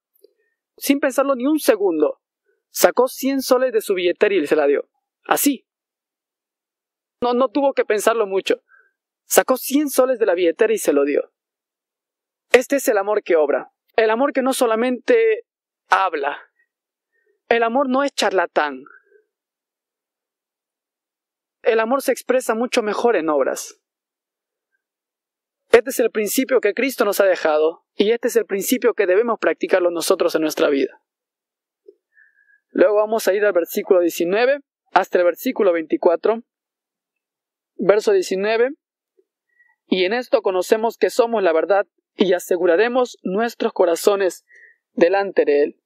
sin pensarlo ni un segundo, sacó 100 soles de su billetera y se la dio. Así. No, no tuvo que pensarlo mucho. Sacó 100 soles de la billetera y se lo dio. Este es el amor que obra. El amor que no solamente habla. El amor no es charlatán. El amor se expresa mucho mejor en obras. Este es el principio que Cristo nos ha dejado y este es el principio que debemos practicarlo nosotros en nuestra vida. Luego vamos a ir al versículo 19 hasta el versículo 24. Verso 19. Y en esto conocemos que somos la verdad y aseguraremos nuestros corazones delante de Él.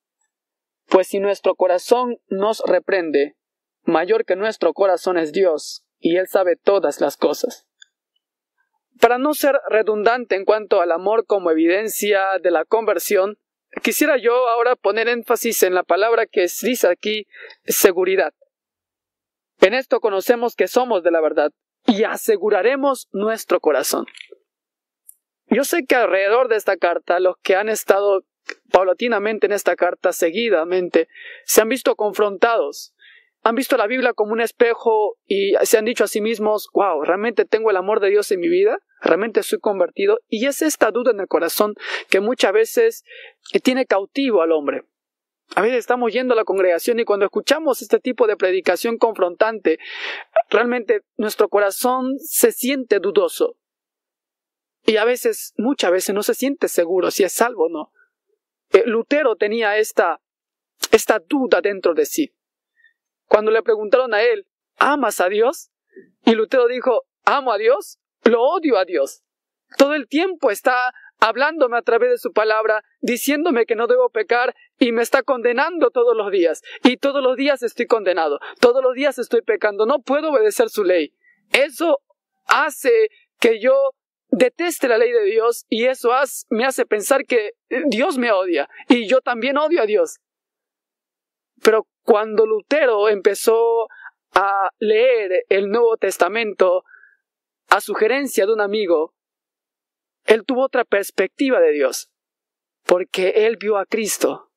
Pues si nuestro corazón nos reprende, mayor que nuestro corazón es Dios, y Él sabe todas las cosas. Para no ser redundante en cuanto al amor como evidencia de la conversión, quisiera yo ahora poner énfasis en la palabra que dice aquí seguridad. En esto conocemos que somos de la verdad y aseguraremos nuestro corazón. Yo sé que alrededor de esta carta, los que han estado paulatinamente en esta carta, seguidamente, se han visto confrontados. Han visto la Biblia como un espejo y se han dicho a sí mismos, wow, realmente tengo el amor de Dios en mi vida, realmente soy convertido. Y es esta duda en el corazón que muchas veces tiene cautivo al hombre. A veces estamos yendo a la congregación y cuando escuchamos este tipo de predicación confrontante, realmente nuestro corazón se siente dudoso. Y a veces, muchas veces no se siente seguro si es salvo o no. Eh, Lutero tenía esta, esta duda dentro de sí. Cuando le preguntaron a él, ¿amas a Dios? Y Lutero dijo, ¿amo a Dios? Lo odio a Dios. Todo el tiempo está hablándome a través de su palabra, diciéndome que no debo pecar y me está condenando todos los días. Y todos los días estoy condenado, todos los días estoy pecando, no puedo obedecer su ley. Eso hace que yo deteste la ley de Dios y eso me hace pensar que Dios me odia y yo también odio a Dios. Pero cuando Lutero empezó a leer el Nuevo Testamento a sugerencia de un amigo, él tuvo otra perspectiva de Dios, porque él vio a Cristo.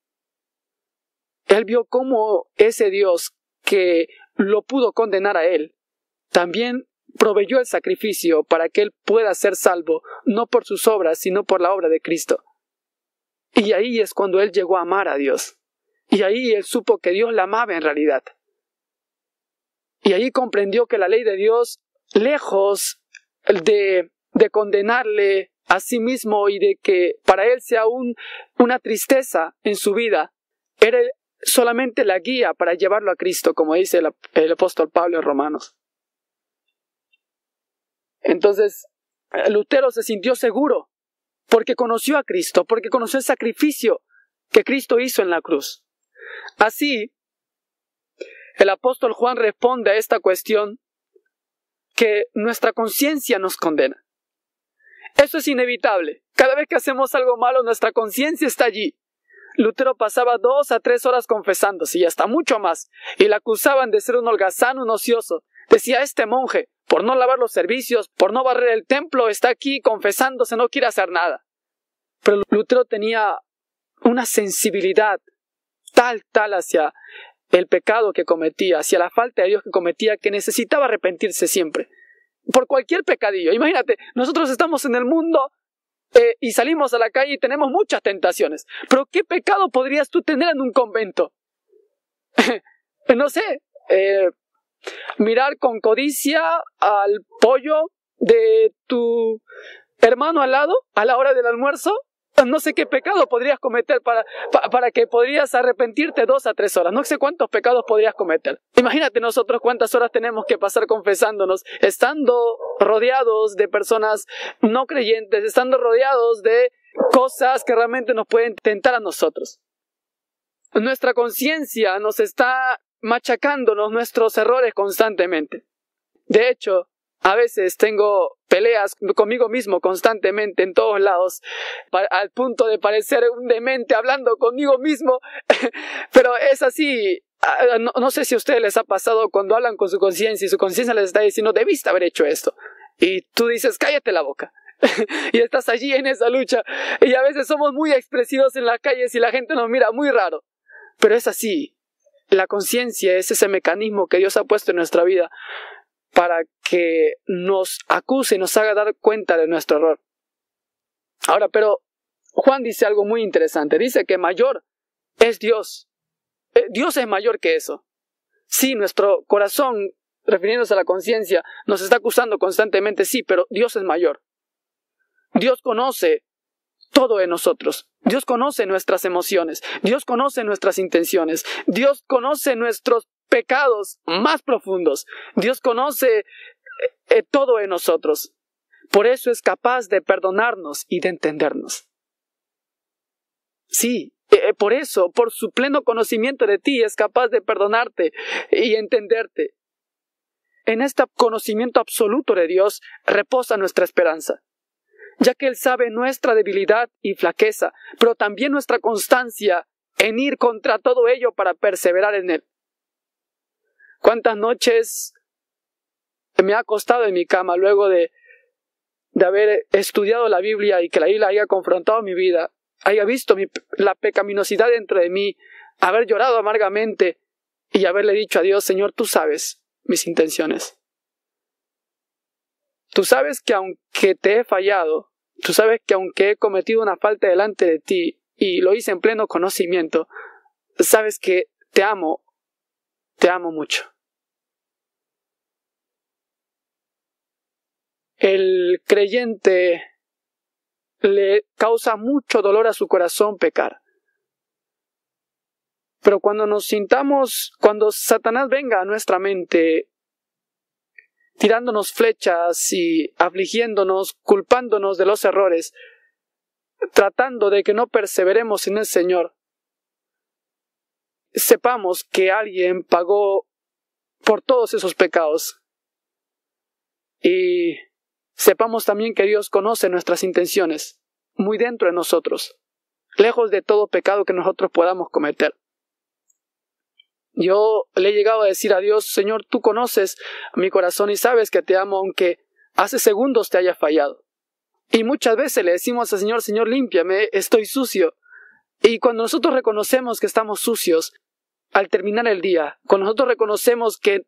Él vio cómo ese Dios que lo pudo condenar a él, también proveyó el sacrificio para que él pueda ser salvo, no por sus obras, sino por la obra de Cristo. Y ahí es cuando él llegó a amar a Dios. Y ahí él supo que Dios la amaba en realidad. Y ahí comprendió que la ley de Dios, lejos de, de condenarle a sí mismo y de que para él sea un, una tristeza en su vida, era solamente la guía para llevarlo a Cristo, como dice el, el apóstol Pablo en Romanos. Entonces, Lutero se sintió seguro porque conoció a Cristo, porque conoció el sacrificio que Cristo hizo en la cruz. Así, el apóstol Juan responde a esta cuestión que nuestra conciencia nos condena. Eso es inevitable. Cada vez que hacemos algo malo, nuestra conciencia está allí. Lutero pasaba dos a tres horas confesándose y hasta mucho más, y le acusaban de ser un holgazán, un ocioso. Decía este monje, por no lavar los servicios, por no barrer el templo, está aquí confesándose, no quiere hacer nada. Pero Lutero tenía una sensibilidad tal, tal hacia el pecado que cometía, hacia la falta de Dios que cometía, que necesitaba arrepentirse siempre. Por cualquier pecadillo. Imagínate, nosotros estamos en el mundo eh, y salimos a la calle y tenemos muchas tentaciones. Pero ¿qué pecado podrías tú tener en un convento? no sé, eh, mirar con codicia al pollo de tu hermano al lado a la hora del almuerzo no sé qué pecado podrías cometer para, para, que podrías arrepentirte dos a tres horas. No sé cuántos pecados podrías cometer. Imagínate nosotros cuántas horas tenemos que pasar confesándonos, estando rodeados de personas no creyentes, estando rodeados de cosas que realmente nos pueden tentar a nosotros. Nuestra conciencia nos está machacándonos nuestros errores constantemente. De hecho, a veces tengo peleas conmigo mismo constantemente en todos lados, al punto de parecer un demente hablando conmigo mismo, pero es así. Ah, no, sé si a ustedes les ha pasado cuando hablan con su conciencia y su conciencia les está diciendo, debiste haber hecho esto. Y tú dices, cállate la boca. y estás allí en esa lucha. Y a veces somos muy expresivos en las calles y la gente nos mira muy raro. Pero es así. La conciencia es ese mecanismo que Dios ha puesto en nuestra vida para que nos acuse y nos haga dar cuenta de nuestro error. Ahora, pero Juan dice algo muy interesante. Dice que mayor es Dios. Eh, Dios es mayor que eso. Sí, nuestro corazón, refiriéndose a la conciencia, nos está acusando constantemente, sí, pero Dios es mayor. Dios conoce todo en nosotros. Dios conoce nuestras emociones, Dios conoce nuestras intenciones, Dios conoce nuestros pecados más profundos, Dios conoce eh, todo en nosotros. Por eso es capaz de perdonarnos y de entendernos. Sí, eh, por eso, por su pleno conocimiento de ti, es capaz de perdonarte y entenderte. En este conocimiento absoluto de Dios reposa nuestra esperanza ya que Él sabe nuestra debilidad y flaqueza, pero también nuestra constancia en ir contra todo ello para perseverar en Él. ¿Cuántas noches me ha costado en mi cama luego de, de haber estudiado la Biblia y que la Biblia haya confrontado mi vida, haya visto la pecaminosidad dentro de mí, haber llorado amargamente y haberle dicho a Dios, Señor, tú sabes mis intenciones. Tú sabes que aunque te he fallado, tú sabes que aunque he cometido una falta delante de ti y lo hice en pleno conocimiento, sabes que te amo, te amo mucho. El creyente le causa mucho dolor a su corazón pecar. Pero cuando nos sintamos, cuando Satanás venga a nuestra mente tirándonos flechas y afligiéndonos, culpándonos de los errores, tratando de que no perseveremos en el Señor, sepamos que alguien pagó por todos esos pecados. Y sepamos también que Dios conoce nuestras intenciones muy dentro de nosotros, lejos de todo pecado que nosotros podamos cometer. Yo le he llegado a decir a Dios, Señor, tú conoces mi corazón y sabes que te amo aunque hace segundos te haya fallado. Y muchas veces le decimos al Señor, Señor, límpiame, estoy sucio. Y cuando nosotros reconocemos que estamos sucios, al terminar el día, cuando nosotros reconocemos que,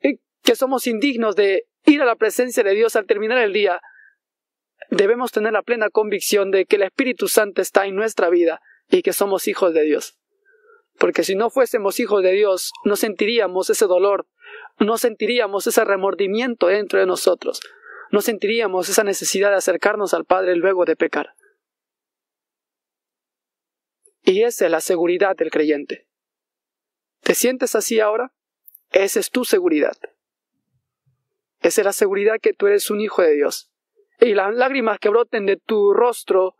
eh, que somos indignos de ir a la presencia de Dios al terminar el día, debemos tener la plena convicción de que el Espíritu Santo está en nuestra vida y que somos hijos de Dios. Porque si no fuésemos hijos de Dios, no sentiríamos ese dolor, no sentiríamos ese remordimiento dentro de nosotros, no sentiríamos esa necesidad de acercarnos al Padre luego de pecar. Y esa es la seguridad del creyente. ¿Te sientes así ahora? Esa es tu seguridad. Es la seguridad que tú eres un hijo de Dios. Y las lágrimas que broten de tu rostro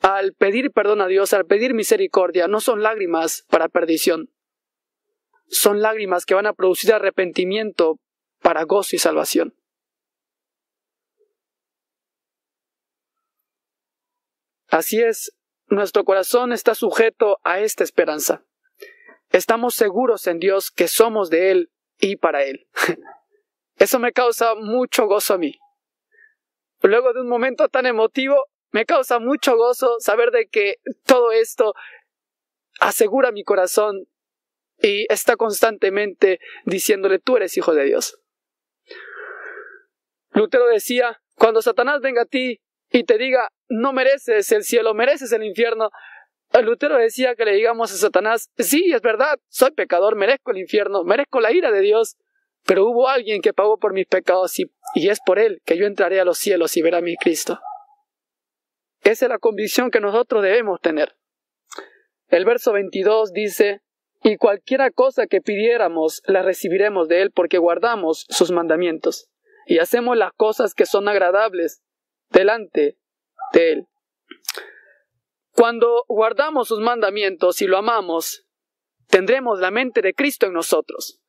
al pedir perdón a Dios, al pedir misericordia, no son lágrimas para perdición. Son lágrimas que van a producir arrepentimiento para gozo y salvación. Así es, nuestro corazón está sujeto a esta esperanza. Estamos seguros en Dios que somos de Él y para Él. Eso me causa mucho gozo a mí. Luego de un momento tan emotivo, me causa mucho gozo saber de que todo esto asegura mi corazón y está constantemente diciéndole tú eres hijo de Dios. Lutero decía, cuando Satanás venga a ti y te diga no mereces el cielo, mereces el infierno, Lutero decía que le digamos a Satanás, sí, es verdad, soy pecador, merezco el infierno, merezco la ira de Dios, pero hubo alguien que pagó por mis pecados y, es por él que yo entraré a los cielos y veré a mi Cristo. Esa es la convicción que nosotros debemos tener. El verso 22 dice, y cualquiera cosa que pidiéramos la recibiremos de Él porque guardamos sus mandamientos y hacemos las cosas que son agradables delante de Él. Cuando guardamos sus mandamientos y lo amamos, tendremos la mente de Cristo en nosotros.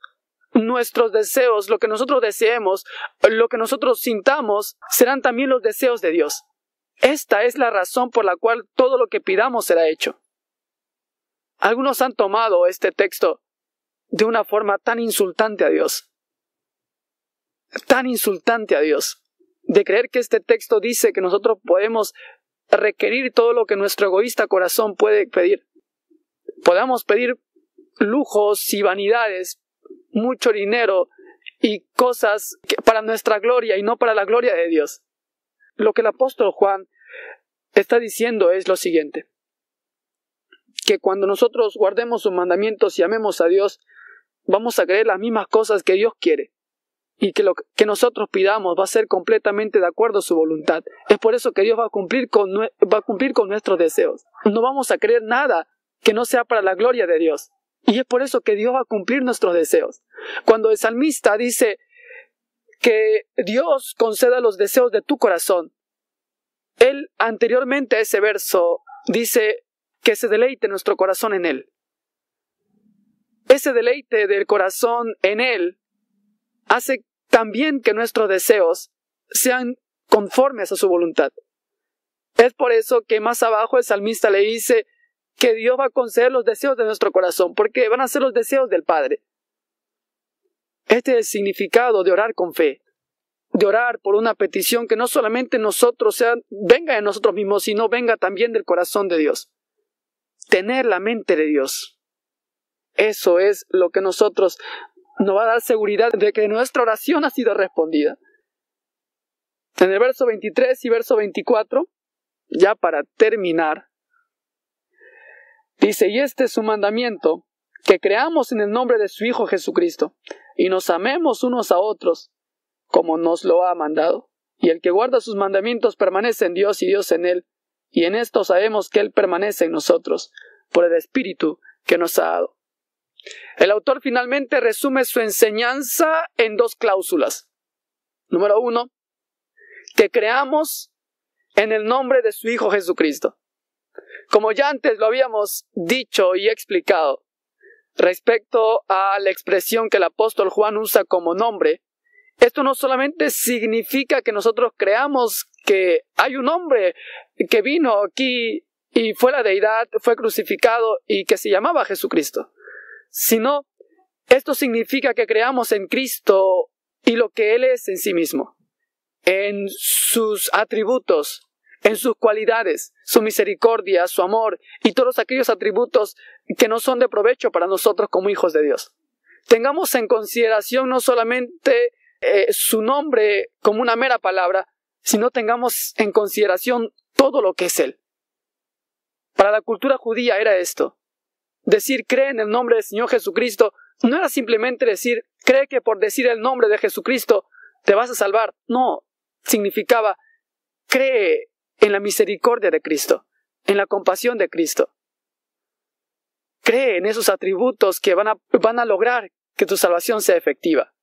Nuestros deseos, lo que nosotros deseemos, lo que nosotros sintamos, serán también los deseos de Dios. Esta es la razón por la cual todo lo que pidamos será hecho. Algunos han tomado este texto de una forma tan insultante a Dios. Tan insultante a Dios. De creer que este texto dice que nosotros podemos requerir todo lo que nuestro egoísta corazón puede pedir. Podamos pedir lujos y vanidades, mucho dinero y cosas para nuestra gloria y no para la gloria de Dios. Lo que el apóstol Juan está diciendo es lo siguiente que cuando nosotros guardemos sus mandamientos y amemos a Dios, vamos a creer las mismas cosas que Dios quiere. Y que lo que nosotros pidamos va a ser completamente de acuerdo a su voluntad. Es por eso que Dios va a cumplir con, va a cumplir con nuestros deseos. No vamos a creer nada que no sea para la gloria de Dios. Y es por eso que Dios va a cumplir nuestros deseos. Cuando el salmista dice que Dios conceda los deseos de tu corazón, él anteriormente a ese verso dice que se deleite nuestro corazón en Él. Ese deleite del corazón en Él hace también que nuestros deseos sean conformes a su voluntad. Es por eso que más abajo el salmista le dice que Dios va a conceder los deseos de nuestro corazón, porque van a ser los deseos del Padre. Este es el significado de orar con fe, de orar por una petición que no solamente nosotros sean, venga de nosotros mismos, sino venga también del corazón de Dios tener la mente de Dios. Eso es lo que nosotros nos va a dar seguridad de que nuestra oración ha sido respondida. En el verso 23 y verso 24, ya para terminar, dice, y este es su mandamiento, que creamos en el nombre de su Hijo Jesucristo, y nos amemos unos a otros, como nos lo ha mandado. Y el que guarda sus mandamientos permanece en Dios y Dios en él y en esto sabemos que Él permanece en nosotros, por el Espíritu que nos ha dado. El autor finalmente resume su enseñanza en dos cláusulas. Número uno, que creamos en el nombre de su Hijo Jesucristo. Como ya antes lo habíamos dicho y explicado, respecto a la expresión que el apóstol Juan usa como nombre, esto no solamente significa que nosotros creamos que hay un hombre que vino aquí y fue la deidad, fue crucificado y que se llamaba Jesucristo, sino esto significa que creamos en Cristo y lo que Él es en sí mismo, en sus atributos, en sus cualidades, su misericordia, su amor y todos aquellos atributos que no son de provecho para nosotros como hijos de Dios. Tengamos en consideración no solamente eh, su nombre como una mera palabra, si no tengamos en consideración todo lo que es Él. Para la cultura judía era esto. Decir cree en el nombre del Señor Jesucristo no era simplemente decir cree que por decir el nombre de Jesucristo te vas a salvar. No, significaba cree en la misericordia de Cristo, en la compasión de Cristo. Cree en esos atributos que van a, van a lograr que tu salvación sea efectiva.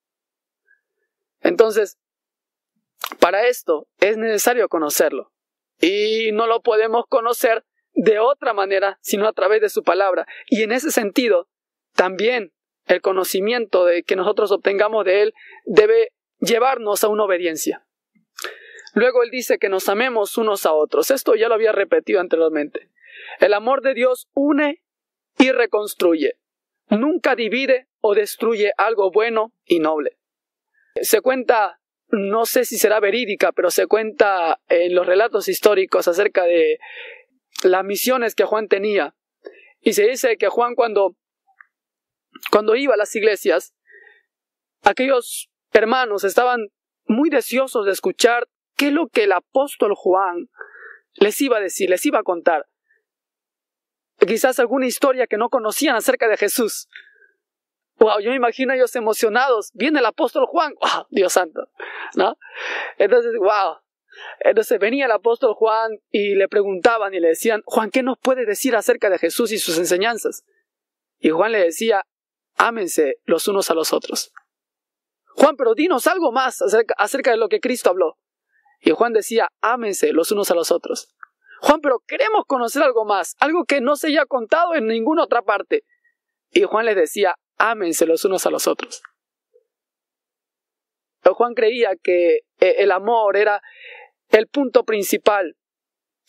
Entonces, para esto es necesario conocerlo. Y no lo podemos conocer de otra manera, sino a través de su palabra. Y en ese sentido, también el conocimiento de que nosotros obtengamos de Él debe llevarnos a una obediencia. Luego Él dice que nos amemos unos a otros. Esto ya lo había repetido anteriormente. El amor de Dios une y reconstruye. Nunca divide o destruye algo bueno y noble. Se cuenta, no sé si será verídica, pero se cuenta en los relatos históricos acerca de las misiones que Juan tenía. Y se dice que Juan cuando, cuando iba a las iglesias, aquellos hermanos estaban muy deseosos de escuchar qué es lo que el apóstol Juan les iba a decir, les iba a contar. Quizás alguna historia que no conocían acerca de Jesús. Wow, yo me imagino ellos emocionados. Viene el apóstol Juan. Wow, Dios santo. ¿No? Entonces, wow. Entonces venía el apóstol Juan y le preguntaban y le decían, Juan, ¿qué nos puede decir acerca de Jesús y sus enseñanzas? Y Juan le decía, ámense los unos a los otros. Juan, pero dinos algo más acerca de lo que Cristo habló. Y Juan decía, ámense los unos a los otros. Juan, pero queremos conocer algo más, algo que no se haya contado en ninguna otra parte. Y Juan les decía, ámense los unos a los otros. Juan creía que eh, el amor era el punto principal,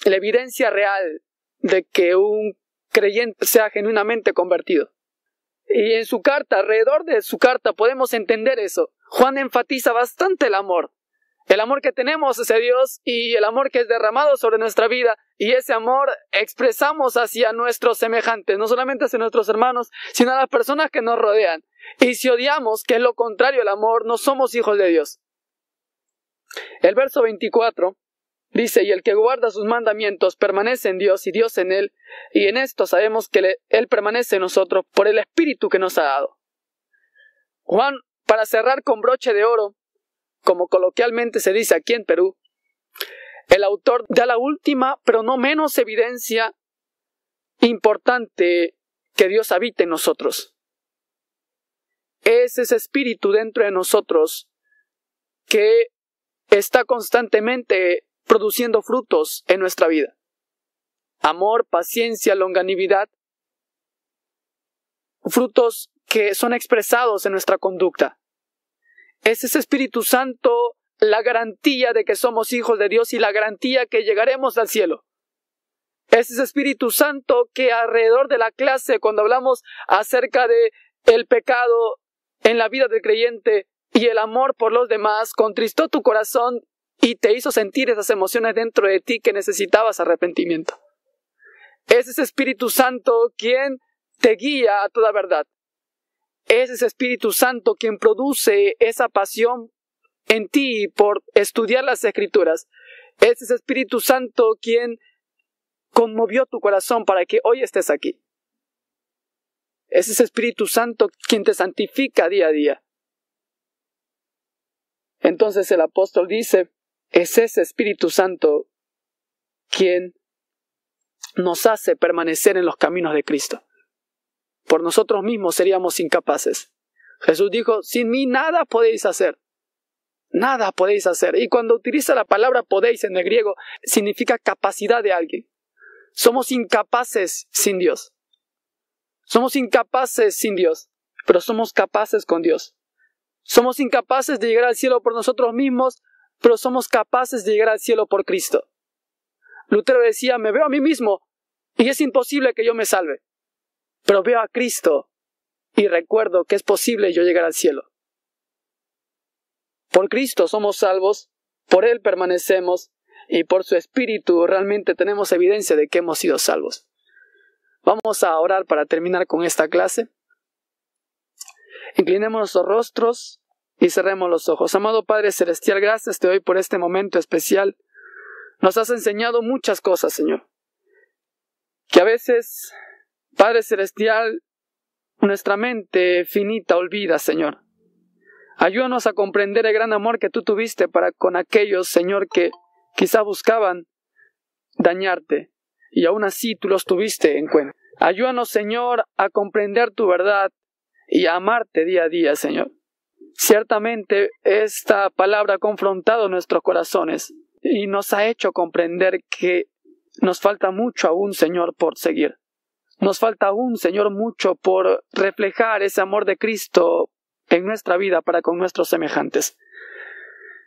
la evidencia real de que un creyente sea genuinamente convertido. Y en su carta, alrededor de su carta, podemos entender eso. Juan enfatiza bastante el amor el amor que tenemos hacia Dios y el amor que es derramado sobre nuestra vida y ese amor expresamos hacia nuestros semejantes, no solamente hacia nuestros hermanos, sino a las personas que nos rodean. Y si odiamos, que es lo contrario al amor, no somos hijos de Dios. El verso 24 dice, y el que guarda sus mandamientos permanece en Dios y Dios en él, y en esto sabemos que él permanece en nosotros por el Espíritu que nos ha dado. Juan, para cerrar con broche de oro, como coloquialmente se dice aquí en Perú, el autor da la última, pero no menos evidencia importante que Dios habita en nosotros. Es ese espíritu dentro de nosotros que está constantemente produciendo frutos en nuestra vida. Amor, paciencia, longanimidad, frutos que son expresados en nuestra conducta. Es ese Espíritu Santo la garantía de que somos hijos de Dios y la garantía que llegaremos al cielo. Es ese Espíritu Santo que alrededor de la clase, cuando hablamos acerca de el pecado en la vida del creyente y el amor por los demás, contristó tu corazón y te hizo sentir esas emociones dentro de ti que necesitabas arrepentimiento. Es ese Espíritu Santo quien te guía a toda verdad. Es ese Espíritu Santo quien produce esa pasión en ti por estudiar las escrituras. Es ese Espíritu Santo quien conmovió tu corazón para que hoy estés aquí. Es ese Espíritu Santo quien te santifica día a día. Entonces el apóstol dice, es ese Espíritu Santo quien nos hace permanecer en los caminos de Cristo. Por nosotros mismos seríamos incapaces. Jesús dijo, sin mí nada podéis hacer. Nada podéis hacer. Y cuando utiliza la palabra podéis en el griego, significa capacidad de alguien. Somos incapaces sin Dios. Somos incapaces sin Dios, pero somos capaces con Dios. Somos incapaces de llegar al cielo por nosotros mismos, pero somos capaces de llegar al cielo por Cristo. Lutero decía, me veo a mí mismo y es imposible que yo me salve pero veo a Cristo y recuerdo que es posible yo llegar al cielo. Por Cristo somos salvos, por Él permanecemos y por su Espíritu realmente tenemos evidencia de que hemos sido salvos. Vamos a orar para terminar con esta clase. Inclinemos nuestros rostros y cerremos los ojos. Amado Padre Celestial, gracias te doy por este momento especial. Nos has enseñado muchas cosas, Señor, que a veces Padre Celestial, nuestra mente finita olvida, Señor. Ayúdanos a comprender el gran amor que tú tuviste para con aquellos, Señor, que quizá buscaban dañarte, y aún así tú los tuviste en cuenta. Ayúdanos, Señor, a comprender tu verdad y a amarte día a día, Señor. Ciertamente esta palabra ha confrontado nuestros corazones y nos ha hecho comprender que nos falta mucho aún, Señor, por seguir. Nos falta aún, Señor, mucho por reflejar ese amor de Cristo en nuestra vida para con nuestros semejantes.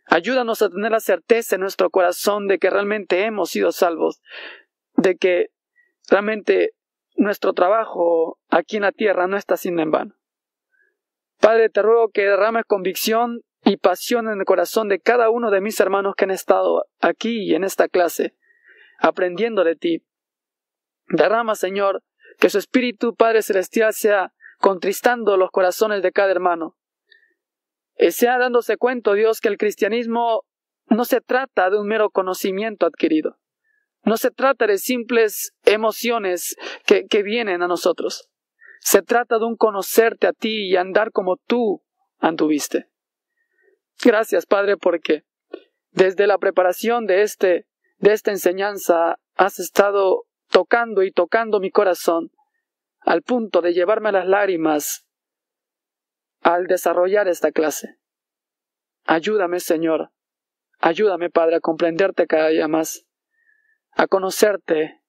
Ayúdanos a tener la certeza en nuestro corazón de que realmente hemos sido salvos, de que realmente nuestro trabajo aquí en la tierra no está siendo en vano. Padre, te ruego que derrames convicción y pasión en el corazón de cada uno de mis hermanos que han estado aquí y en esta clase, aprendiendo de ti. Derrama, Señor, que su Espíritu Padre Celestial sea contristando los corazones de cada hermano. Y sea dándose cuenta, Dios, que el cristianismo no se trata de un mero conocimiento adquirido. No se trata de simples emociones que, que vienen a nosotros. Se trata de un conocerte a ti y andar como tú anduviste. Gracias, Padre, porque desde la preparación de este de esta enseñanza has estado tocando y tocando mi corazón al punto de llevarme las lágrimas al desarrollar esta clase. Ayúdame, Señor. Ayúdame, Padre, a comprenderte cada día más, a conocerte.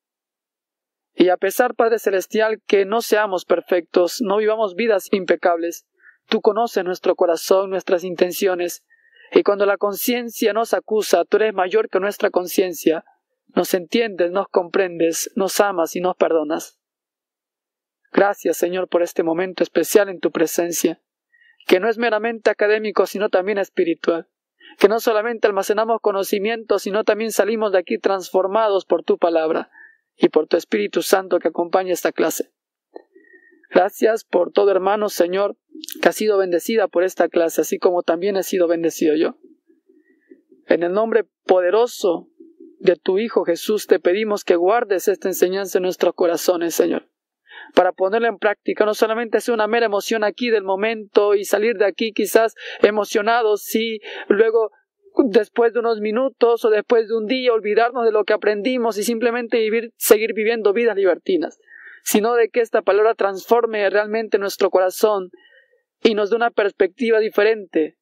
Y a pesar, Padre Celestial, que no seamos perfectos, no vivamos vidas impecables, tú conoces nuestro corazón, nuestras intenciones, y cuando la conciencia nos acusa, tú eres mayor que nuestra conciencia, nos entiendes, nos comprendes, nos amas y nos perdonas. Gracias, Señor, por este momento especial en tu presencia que no es meramente académico, sino también espiritual, que no solamente almacenamos conocimiento, sino también salimos de aquí transformados por tu palabra y por tu Espíritu Santo que acompaña esta clase. Gracias por todo hermano, Señor, que ha sido bendecida por esta clase, así como también he sido bendecido yo. En el nombre poderoso de tu Hijo Jesús te pedimos que guardes esta enseñanza en nuestros corazones, Señor para ponerla en práctica. No solamente sea una mera emoción aquí del momento y salir de aquí quizás emocionados, sí, luego después de unos minutos o después de un día olvidarnos de lo que aprendimos y simplemente vivir, seguir viviendo vidas libertinas, sino de que esta palabra transforme realmente nuestro corazón y nos dé una perspectiva diferente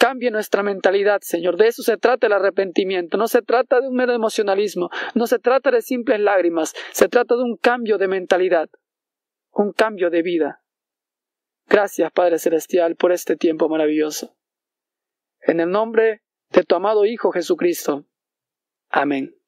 Cambie nuestra mentalidad, Señor. De eso se trata el arrepentimiento. No se trata de un mero emocionalismo. No se trata de simples lágrimas. Se trata de un cambio de mentalidad. Un cambio de vida. Gracias, Padre Celestial, por este tiempo maravilloso. En el nombre de tu amado Hijo Jesucristo. Amén.